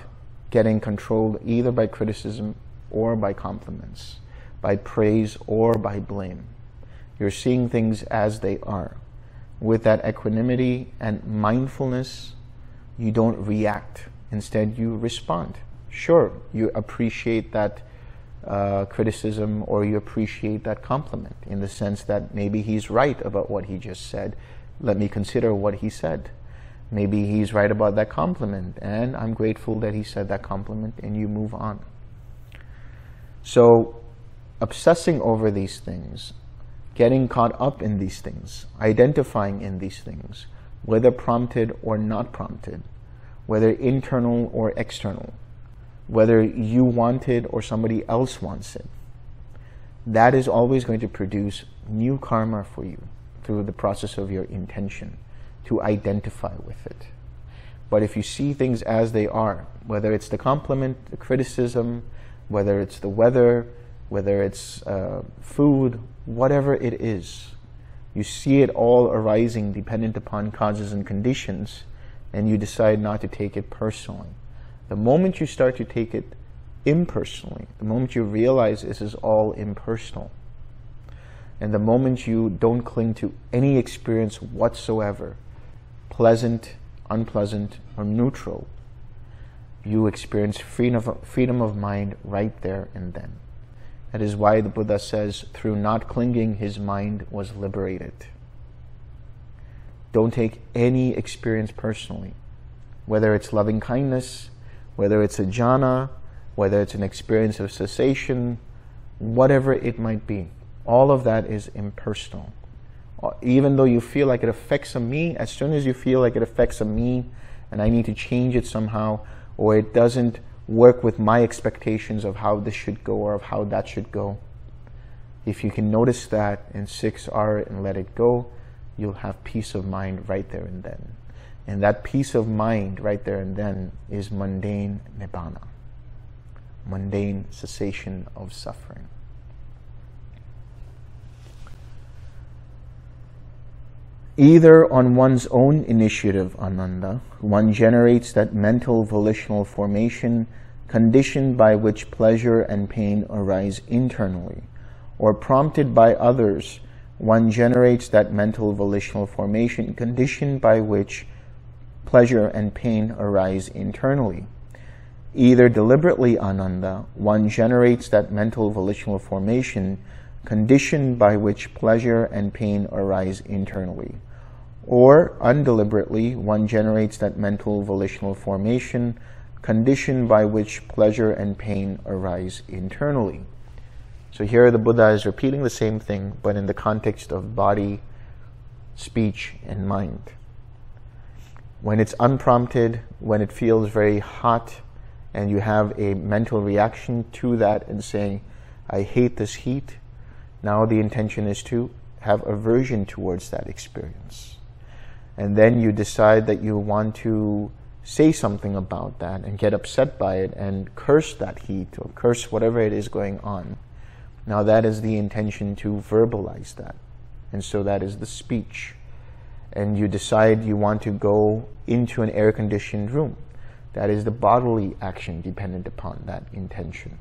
getting controlled either by criticism or by compliments, by praise or by blame. You're seeing things as they are. With that equanimity and mindfulness, you don't react. Instead, you respond. Sure, you appreciate that uh, criticism or you appreciate that compliment in the sense that maybe he's right about what he just said. Let me consider what he said. Maybe he's right about that compliment, and I'm grateful that he said that compliment, and you move on. So, obsessing over these things, getting caught up in these things, identifying in these things, whether prompted or not prompted, whether internal or external, whether you want it or somebody else wants it, that is always going to produce new karma for you through the process of your intention to identify with it. But if you see things as they are, whether it's the compliment, the criticism, whether it's the weather, whether it's uh, food, whatever it is, you see it all arising dependent upon causes and conditions, and you decide not to take it personally. The moment you start to take it impersonally, the moment you realize this is all impersonal, and the moment you don't cling to any experience whatsoever, pleasant, unpleasant, or neutral, you experience freedom of, freedom of mind right there and then. That is why the Buddha says, through not clinging, his mind was liberated. Don't take any experience personally, whether it's loving kindness, whether it's a jhana, whether it's an experience of cessation, whatever it might be. All of that is impersonal. Uh, even though you feel like it affects me, as soon as you feel like it affects me and I need to change it somehow, or it doesn't work with my expectations of how this should go or of how that should go, if you can notice that in 6R and let it go, you'll have peace of mind right there and then. And that peace of mind right there and then is mundane nibbana, mundane cessation of suffering. Either on one's own initiative, Ananda, one generates that mental volitional formation conditioned by which pleasure and pain arise internally, or prompted by others, one generates that mental volitional formation conditioned by which pleasure and pain arise internally. Either deliberately, Ananda, one generates that mental volitional formation conditioned by which pleasure and pain arise internally or undeliberately, one generates that mental volitional formation, condition by which pleasure and pain arise internally. So here the Buddha is repeating the same thing, but in the context of body, speech, and mind. When it's unprompted, when it feels very hot, and you have a mental reaction to that and saying, I hate this heat, now the intention is to have aversion towards that experience and then you decide that you want to say something about that and get upset by it and curse that heat or curse whatever it is going on. Now that is the intention to verbalize that. And so that is the speech. And you decide you want to go into an air conditioned room. That is the bodily action dependent upon that intention.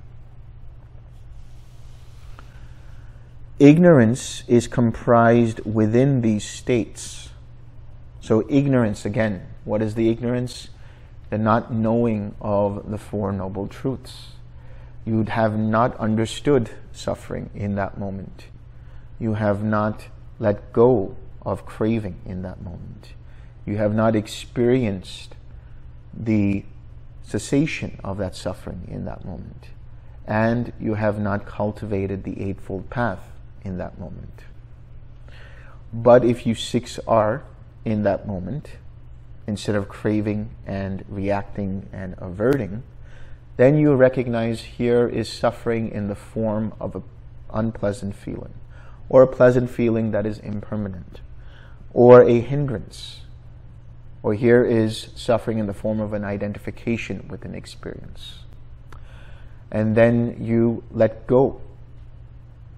Ignorance is comprised within these states so ignorance, again, what is the ignorance? The not knowing of the Four Noble Truths. You'd have not understood suffering in that moment. You have not let go of craving in that moment. You have not experienced the cessation of that suffering in that moment. And you have not cultivated the Eightfold Path in that moment. But if you 6R, in that moment, instead of craving and reacting and averting, then you recognize here is suffering in the form of an unpleasant feeling, or a pleasant feeling that is impermanent, or a hindrance, or here is suffering in the form of an identification with an experience. And then you let go,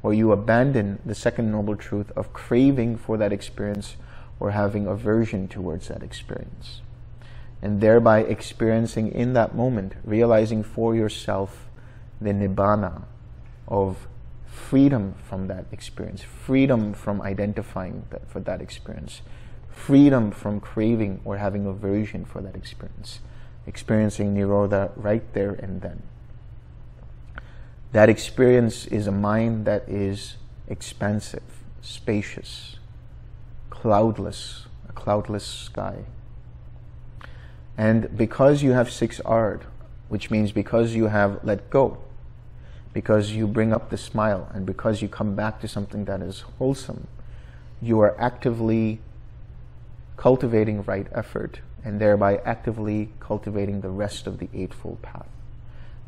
or you abandon the second noble truth of craving for that experience or having aversion towards that experience. And thereby experiencing in that moment, realizing for yourself the nibbana of freedom from that experience, freedom from identifying that for that experience, freedom from craving or having aversion for that experience, experiencing Nirodha right there and then. That experience is a mind that is expansive, spacious, cloudless, a cloudless sky. And because you have six ard, which means because you have let go, because you bring up the smile, and because you come back to something that is wholesome, you are actively cultivating right effort and thereby actively cultivating the rest of the Eightfold Path.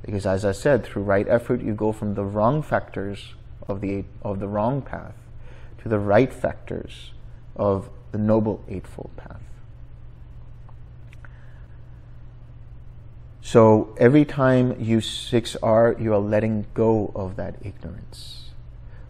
Because as I said, through right effort, you go from the wrong factors of the, of the wrong path to the right factors of the Noble Eightfold Path. So every time you 6R, you are letting go of that ignorance.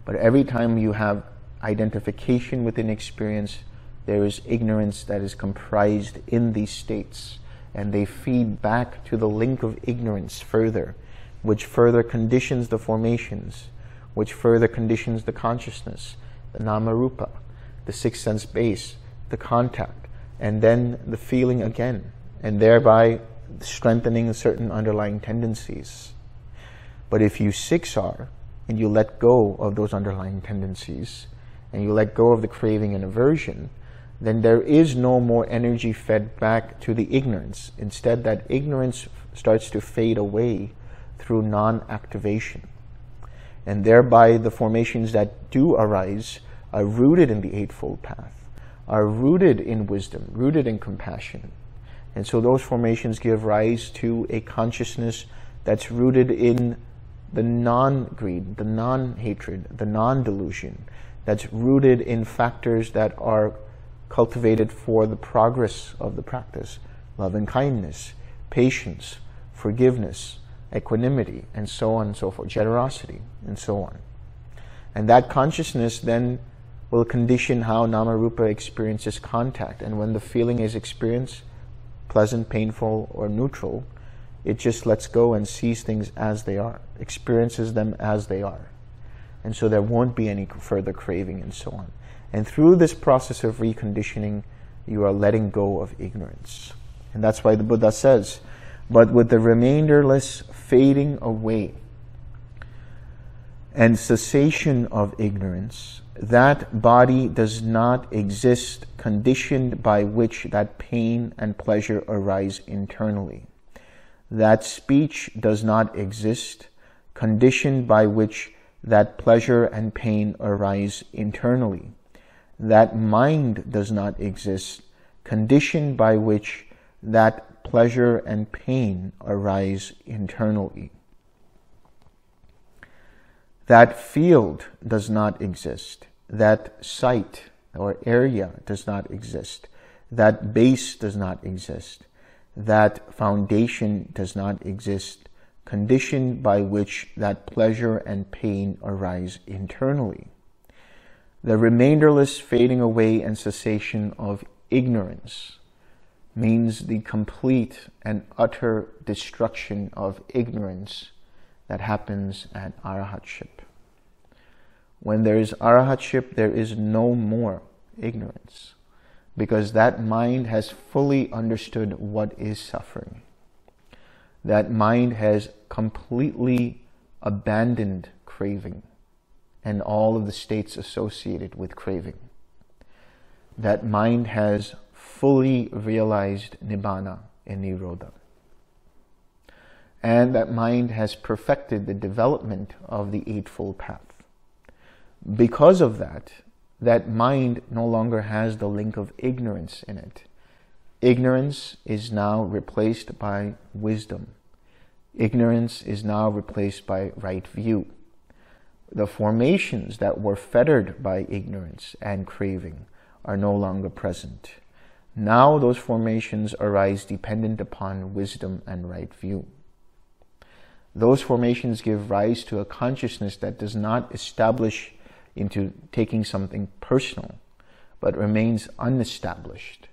But every time you have identification with an experience, there is ignorance that is comprised in these states. And they feed back to the link of ignorance further, which further conditions the formations, which further conditions the consciousness, the nama rupa, the sixth sense base, the contact, and then the feeling again, and thereby strengthening certain underlying tendencies. But if you 6R and you let go of those underlying tendencies, and you let go of the craving and aversion, then there is no more energy fed back to the ignorance. Instead, that ignorance starts to fade away through non-activation. And thereby the formations that do arise are rooted in the Eightfold Path, are rooted in wisdom, rooted in compassion. And so those formations give rise to a consciousness that's rooted in the non-greed, the non-hatred, the non-delusion, that's rooted in factors that are cultivated for the progress of the practice loving kindness, patience, forgiveness, equanimity, and so on and so forth, generosity, and so on. And that consciousness then will condition how Namarupa experiences contact. And when the feeling is experienced, pleasant, painful, or neutral, it just lets go and sees things as they are, experiences them as they are. And so there won't be any further craving and so on. And through this process of reconditioning, you are letting go of ignorance. And that's why the Buddha says, but with the remainderless fading away and cessation of ignorance, that body does not exist conditioned by which that pain and pleasure arise internally. That speech does not exist conditioned by which that pleasure and pain arise internally. That mind does not exist conditioned by which that pleasure and pain arise internally. That field does not exist. That site or area does not exist. That base does not exist. That foundation does not exist, condition by which that pleasure and pain arise internally. The remainderless fading away and cessation of ignorance means the complete and utter destruction of ignorance that happens at arahatship. When there is arahatship, there is no more ignorance because that mind has fully understood what is suffering. That mind has completely abandoned craving and all of the states associated with craving. That mind has fully realized Nibbana and Nirodha. And that mind has perfected the development of the Eightfold Path. Because of that, that mind no longer has the link of ignorance in it. Ignorance is now replaced by wisdom. Ignorance is now replaced by right view. The formations that were fettered by ignorance and craving are no longer present. Now those formations arise dependent upon wisdom and right view. Those formations give rise to a consciousness that does not establish into taking something personal, but remains unestablished,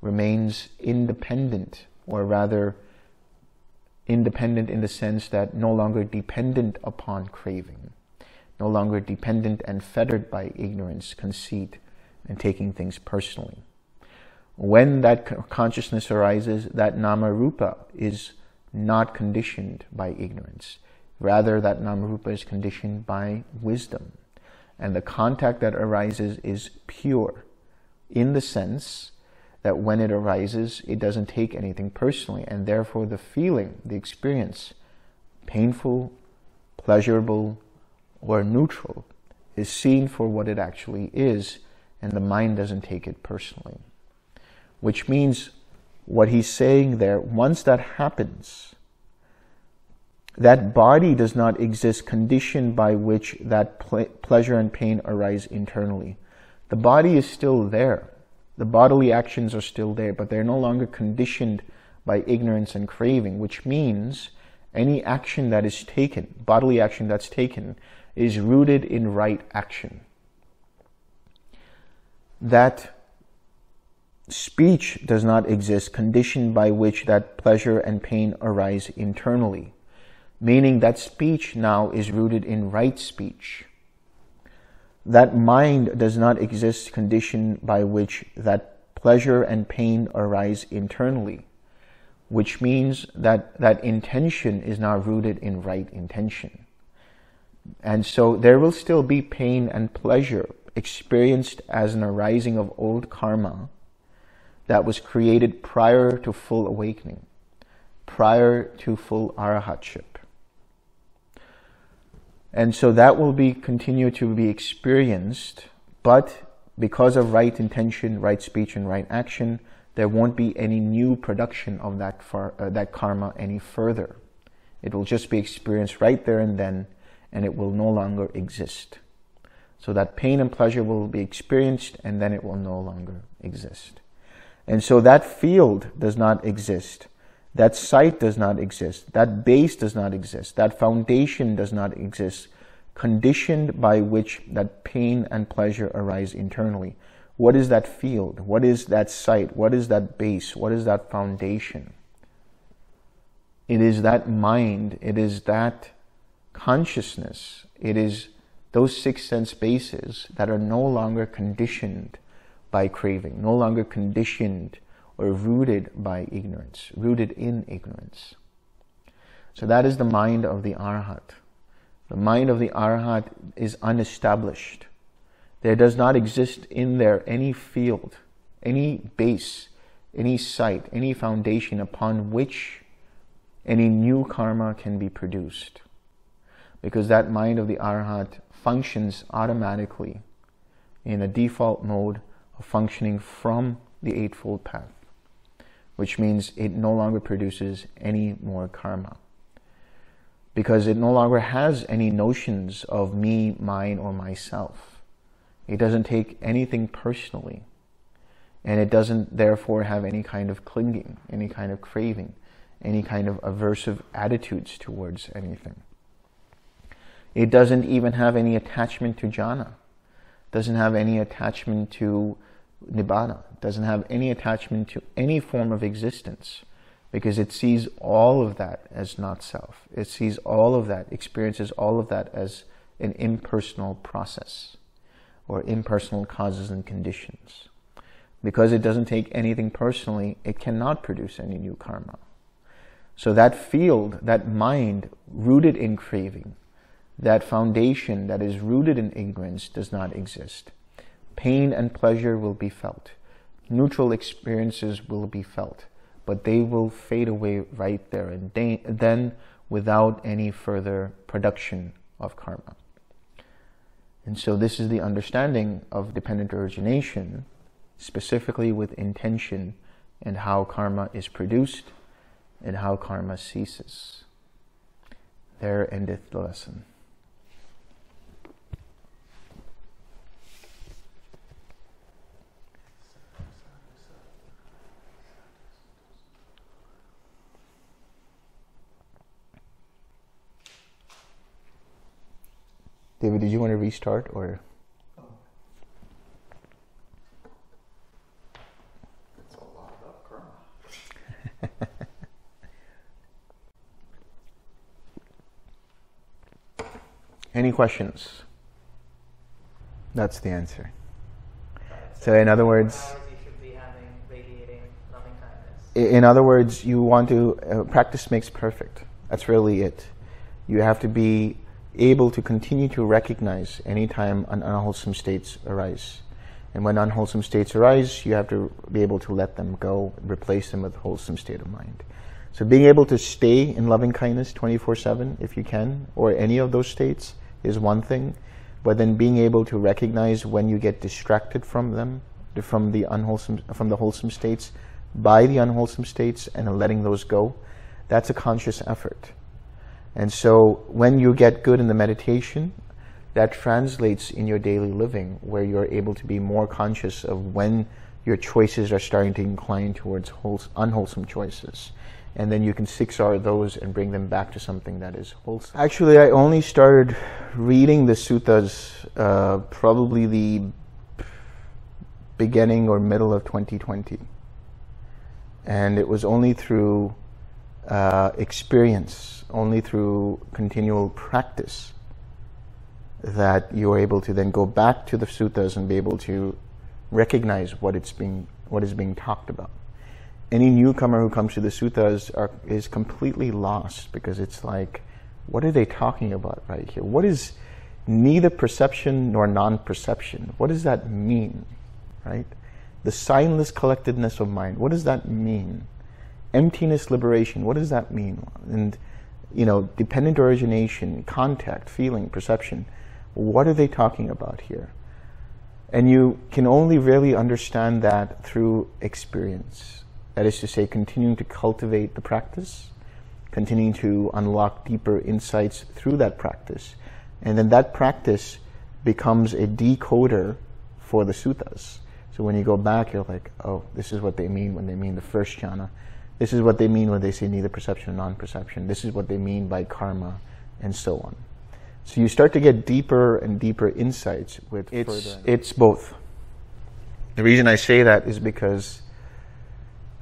remains independent, or rather independent in the sense that no longer dependent upon craving, no longer dependent and fettered by ignorance, conceit, and taking things personally. When that consciousness arises, that nama rupa is not conditioned by ignorance. Rather, that nama rupa is conditioned by wisdom. And the contact that arises is pure in the sense that when it arises, it doesn't take anything personally. And therefore, the feeling, the experience, painful, pleasurable, or neutral, is seen for what it actually is, and the mind doesn't take it personally which means what he's saying there, once that happens, that body does not exist conditioned by which that ple- pleasure and pain arise internally. The body is still there. The bodily actions are still there, but they're no longer conditioned by ignorance and craving, which means any action that is taken, bodily action that's taken, is rooted in right action. That Speech does not exist, conditioned by which that pleasure and pain arise internally, meaning that speech now is rooted in right speech. That mind does not exist, condition by which that pleasure and pain arise internally, which means that that intention is now rooted in right intention. And so there will still be pain and pleasure experienced as an arising of old karma that was created prior to full awakening, prior to full arahatship. And so that will be continue to be experienced, but because of right intention, right speech, and right action, there won't be any new production of that far, uh, that karma any further. It will just be experienced right there and then, and it will no longer exist. So that pain and pleasure will be experienced and then it will no longer exist. And so that field does not exist. That site does not exist. That base does not exist. That foundation does not exist, conditioned by which that pain and pleasure arise internally. What is that field? What is that site? What is that base? What is that foundation? It is that mind, it is that consciousness, it is those six sense bases that are no longer conditioned by craving, no longer conditioned or rooted by ignorance, rooted in ignorance. So that is the mind of the Arhat. The mind of the Arhat is unestablished. There does not exist in there any field, any base, any site, any foundation upon which any new karma can be produced. Because that mind of the Arhat functions automatically in a default mode of functioning from the Eightfold Path, which means it no longer produces any more karma. Because it no longer has any notions of me, mine, or myself. It doesn't take anything personally. And it doesn't therefore have any kind of clinging, any kind of craving, any kind of aversive attitudes towards anything. It doesn't even have any attachment to jhana, doesn't have any attachment to nibbana, doesn't have any attachment to any form of existence because it sees all of that as not self. It sees all of that, experiences all of that as an impersonal process or impersonal causes and conditions. Because it doesn't take anything personally, it cannot produce any new karma. So that field, that mind rooted in craving, that foundation that is rooted in ignorance does not exist. Pain and pleasure will be felt. Neutral experiences will be felt, but they will fade away right there and then without any further production of karma. And so this is the understanding of dependent origination, specifically with intention and how karma is produced and how karma ceases. There endeth the lesson. David, did you want to restart or? Any questions? That's the answer. So, in other words, in other words, you want to uh, practice makes perfect. That's really it. You have to be able to continue to recognize anytime an unwholesome states arise. And when unwholesome states arise, you have to be able to let them go, replace them with a wholesome state of mind. So being able to stay in loving kindness 24/7 if you can or any of those states is one thing, but then being able to recognize when you get distracted from them, from the unwholesome from the wholesome states by the unwholesome states and letting those go, that's a conscious effort. And so when you get good in the meditation, that translates in your daily living where you're able to be more conscious of when your choices are starting to incline towards unwholesome choices. And then you can six R those and bring them back to something that is wholesome. Actually, I only started reading the suttas uh, probably the beginning or middle of 2020. And it was only through uh, experience, only through continual practice, that you're able to then go back to the suttas and be able to recognize what it's being, what is being talked about. Any newcomer who comes to the suttas are, is completely lost because it's like, what are they talking about right here? What is neither perception nor non-perception? What does that mean, right? The signless collectedness of mind. What does that mean? Emptiness liberation what does that mean and you know dependent origination contact feeling perception what are they talking about here and you can only really understand that through experience that is to say continuing to cultivate the practice continuing to unlock deeper insights through that practice and then that practice becomes a decoder for the suttas. So when you go back, you're like, oh, this is what they mean when they mean the first jhana. This is what they mean when they say neither perception nor non-perception. This is what they mean by karma, and so on. So you start to get deeper and deeper insights with it's, further. It's both. The reason I say that is because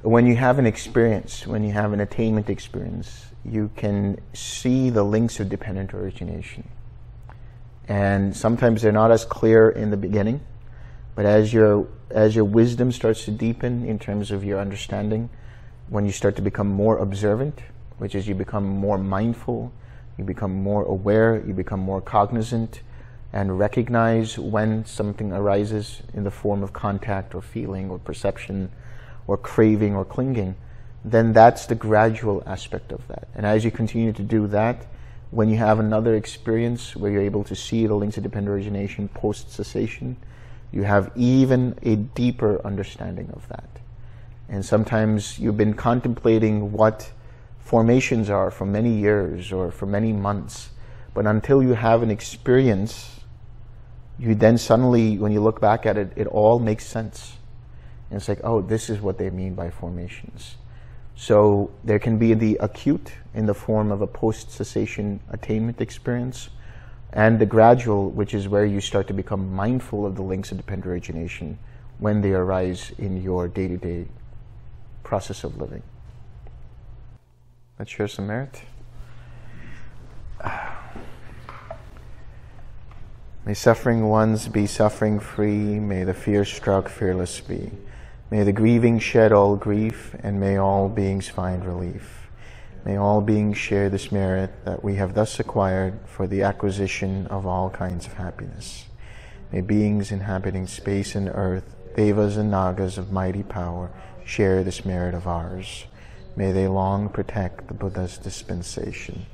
when you have an experience, when you have an attainment experience, you can see the links of dependent origination. And sometimes they're not as clear in the beginning, but as your as your wisdom starts to deepen in terms of your understanding, when you start to become more observant, which is you become more mindful, you become more aware, you become more cognizant, and recognize when something arises in the form of contact or feeling or perception or craving or clinging, then that's the gradual aspect of that. And as you continue to do that, when you have another experience where you're able to see the links of dependent origination post cessation, you have even a deeper understanding of that. And sometimes you've been contemplating what formations are for many years or for many months, but until you have an experience, you then suddenly, when you look back at it, it all makes sense. And it's like, oh, this is what they mean by formations. So there can be the acute in the form of a post-cessation attainment experience, and the gradual, which is where you start to become mindful of the links of dependent origination when they arise in your day-to-day process of living. Let's share some merit. May suffering ones be suffering free, may the fear struck fearless be. May the grieving shed all grief, and may all beings find relief. May all beings share this merit that we have thus acquired for the acquisition of all kinds of happiness. May beings inhabiting space and earth, devas and nagas of mighty power, share this merit of ours. May they long protect the Buddha's dispensation.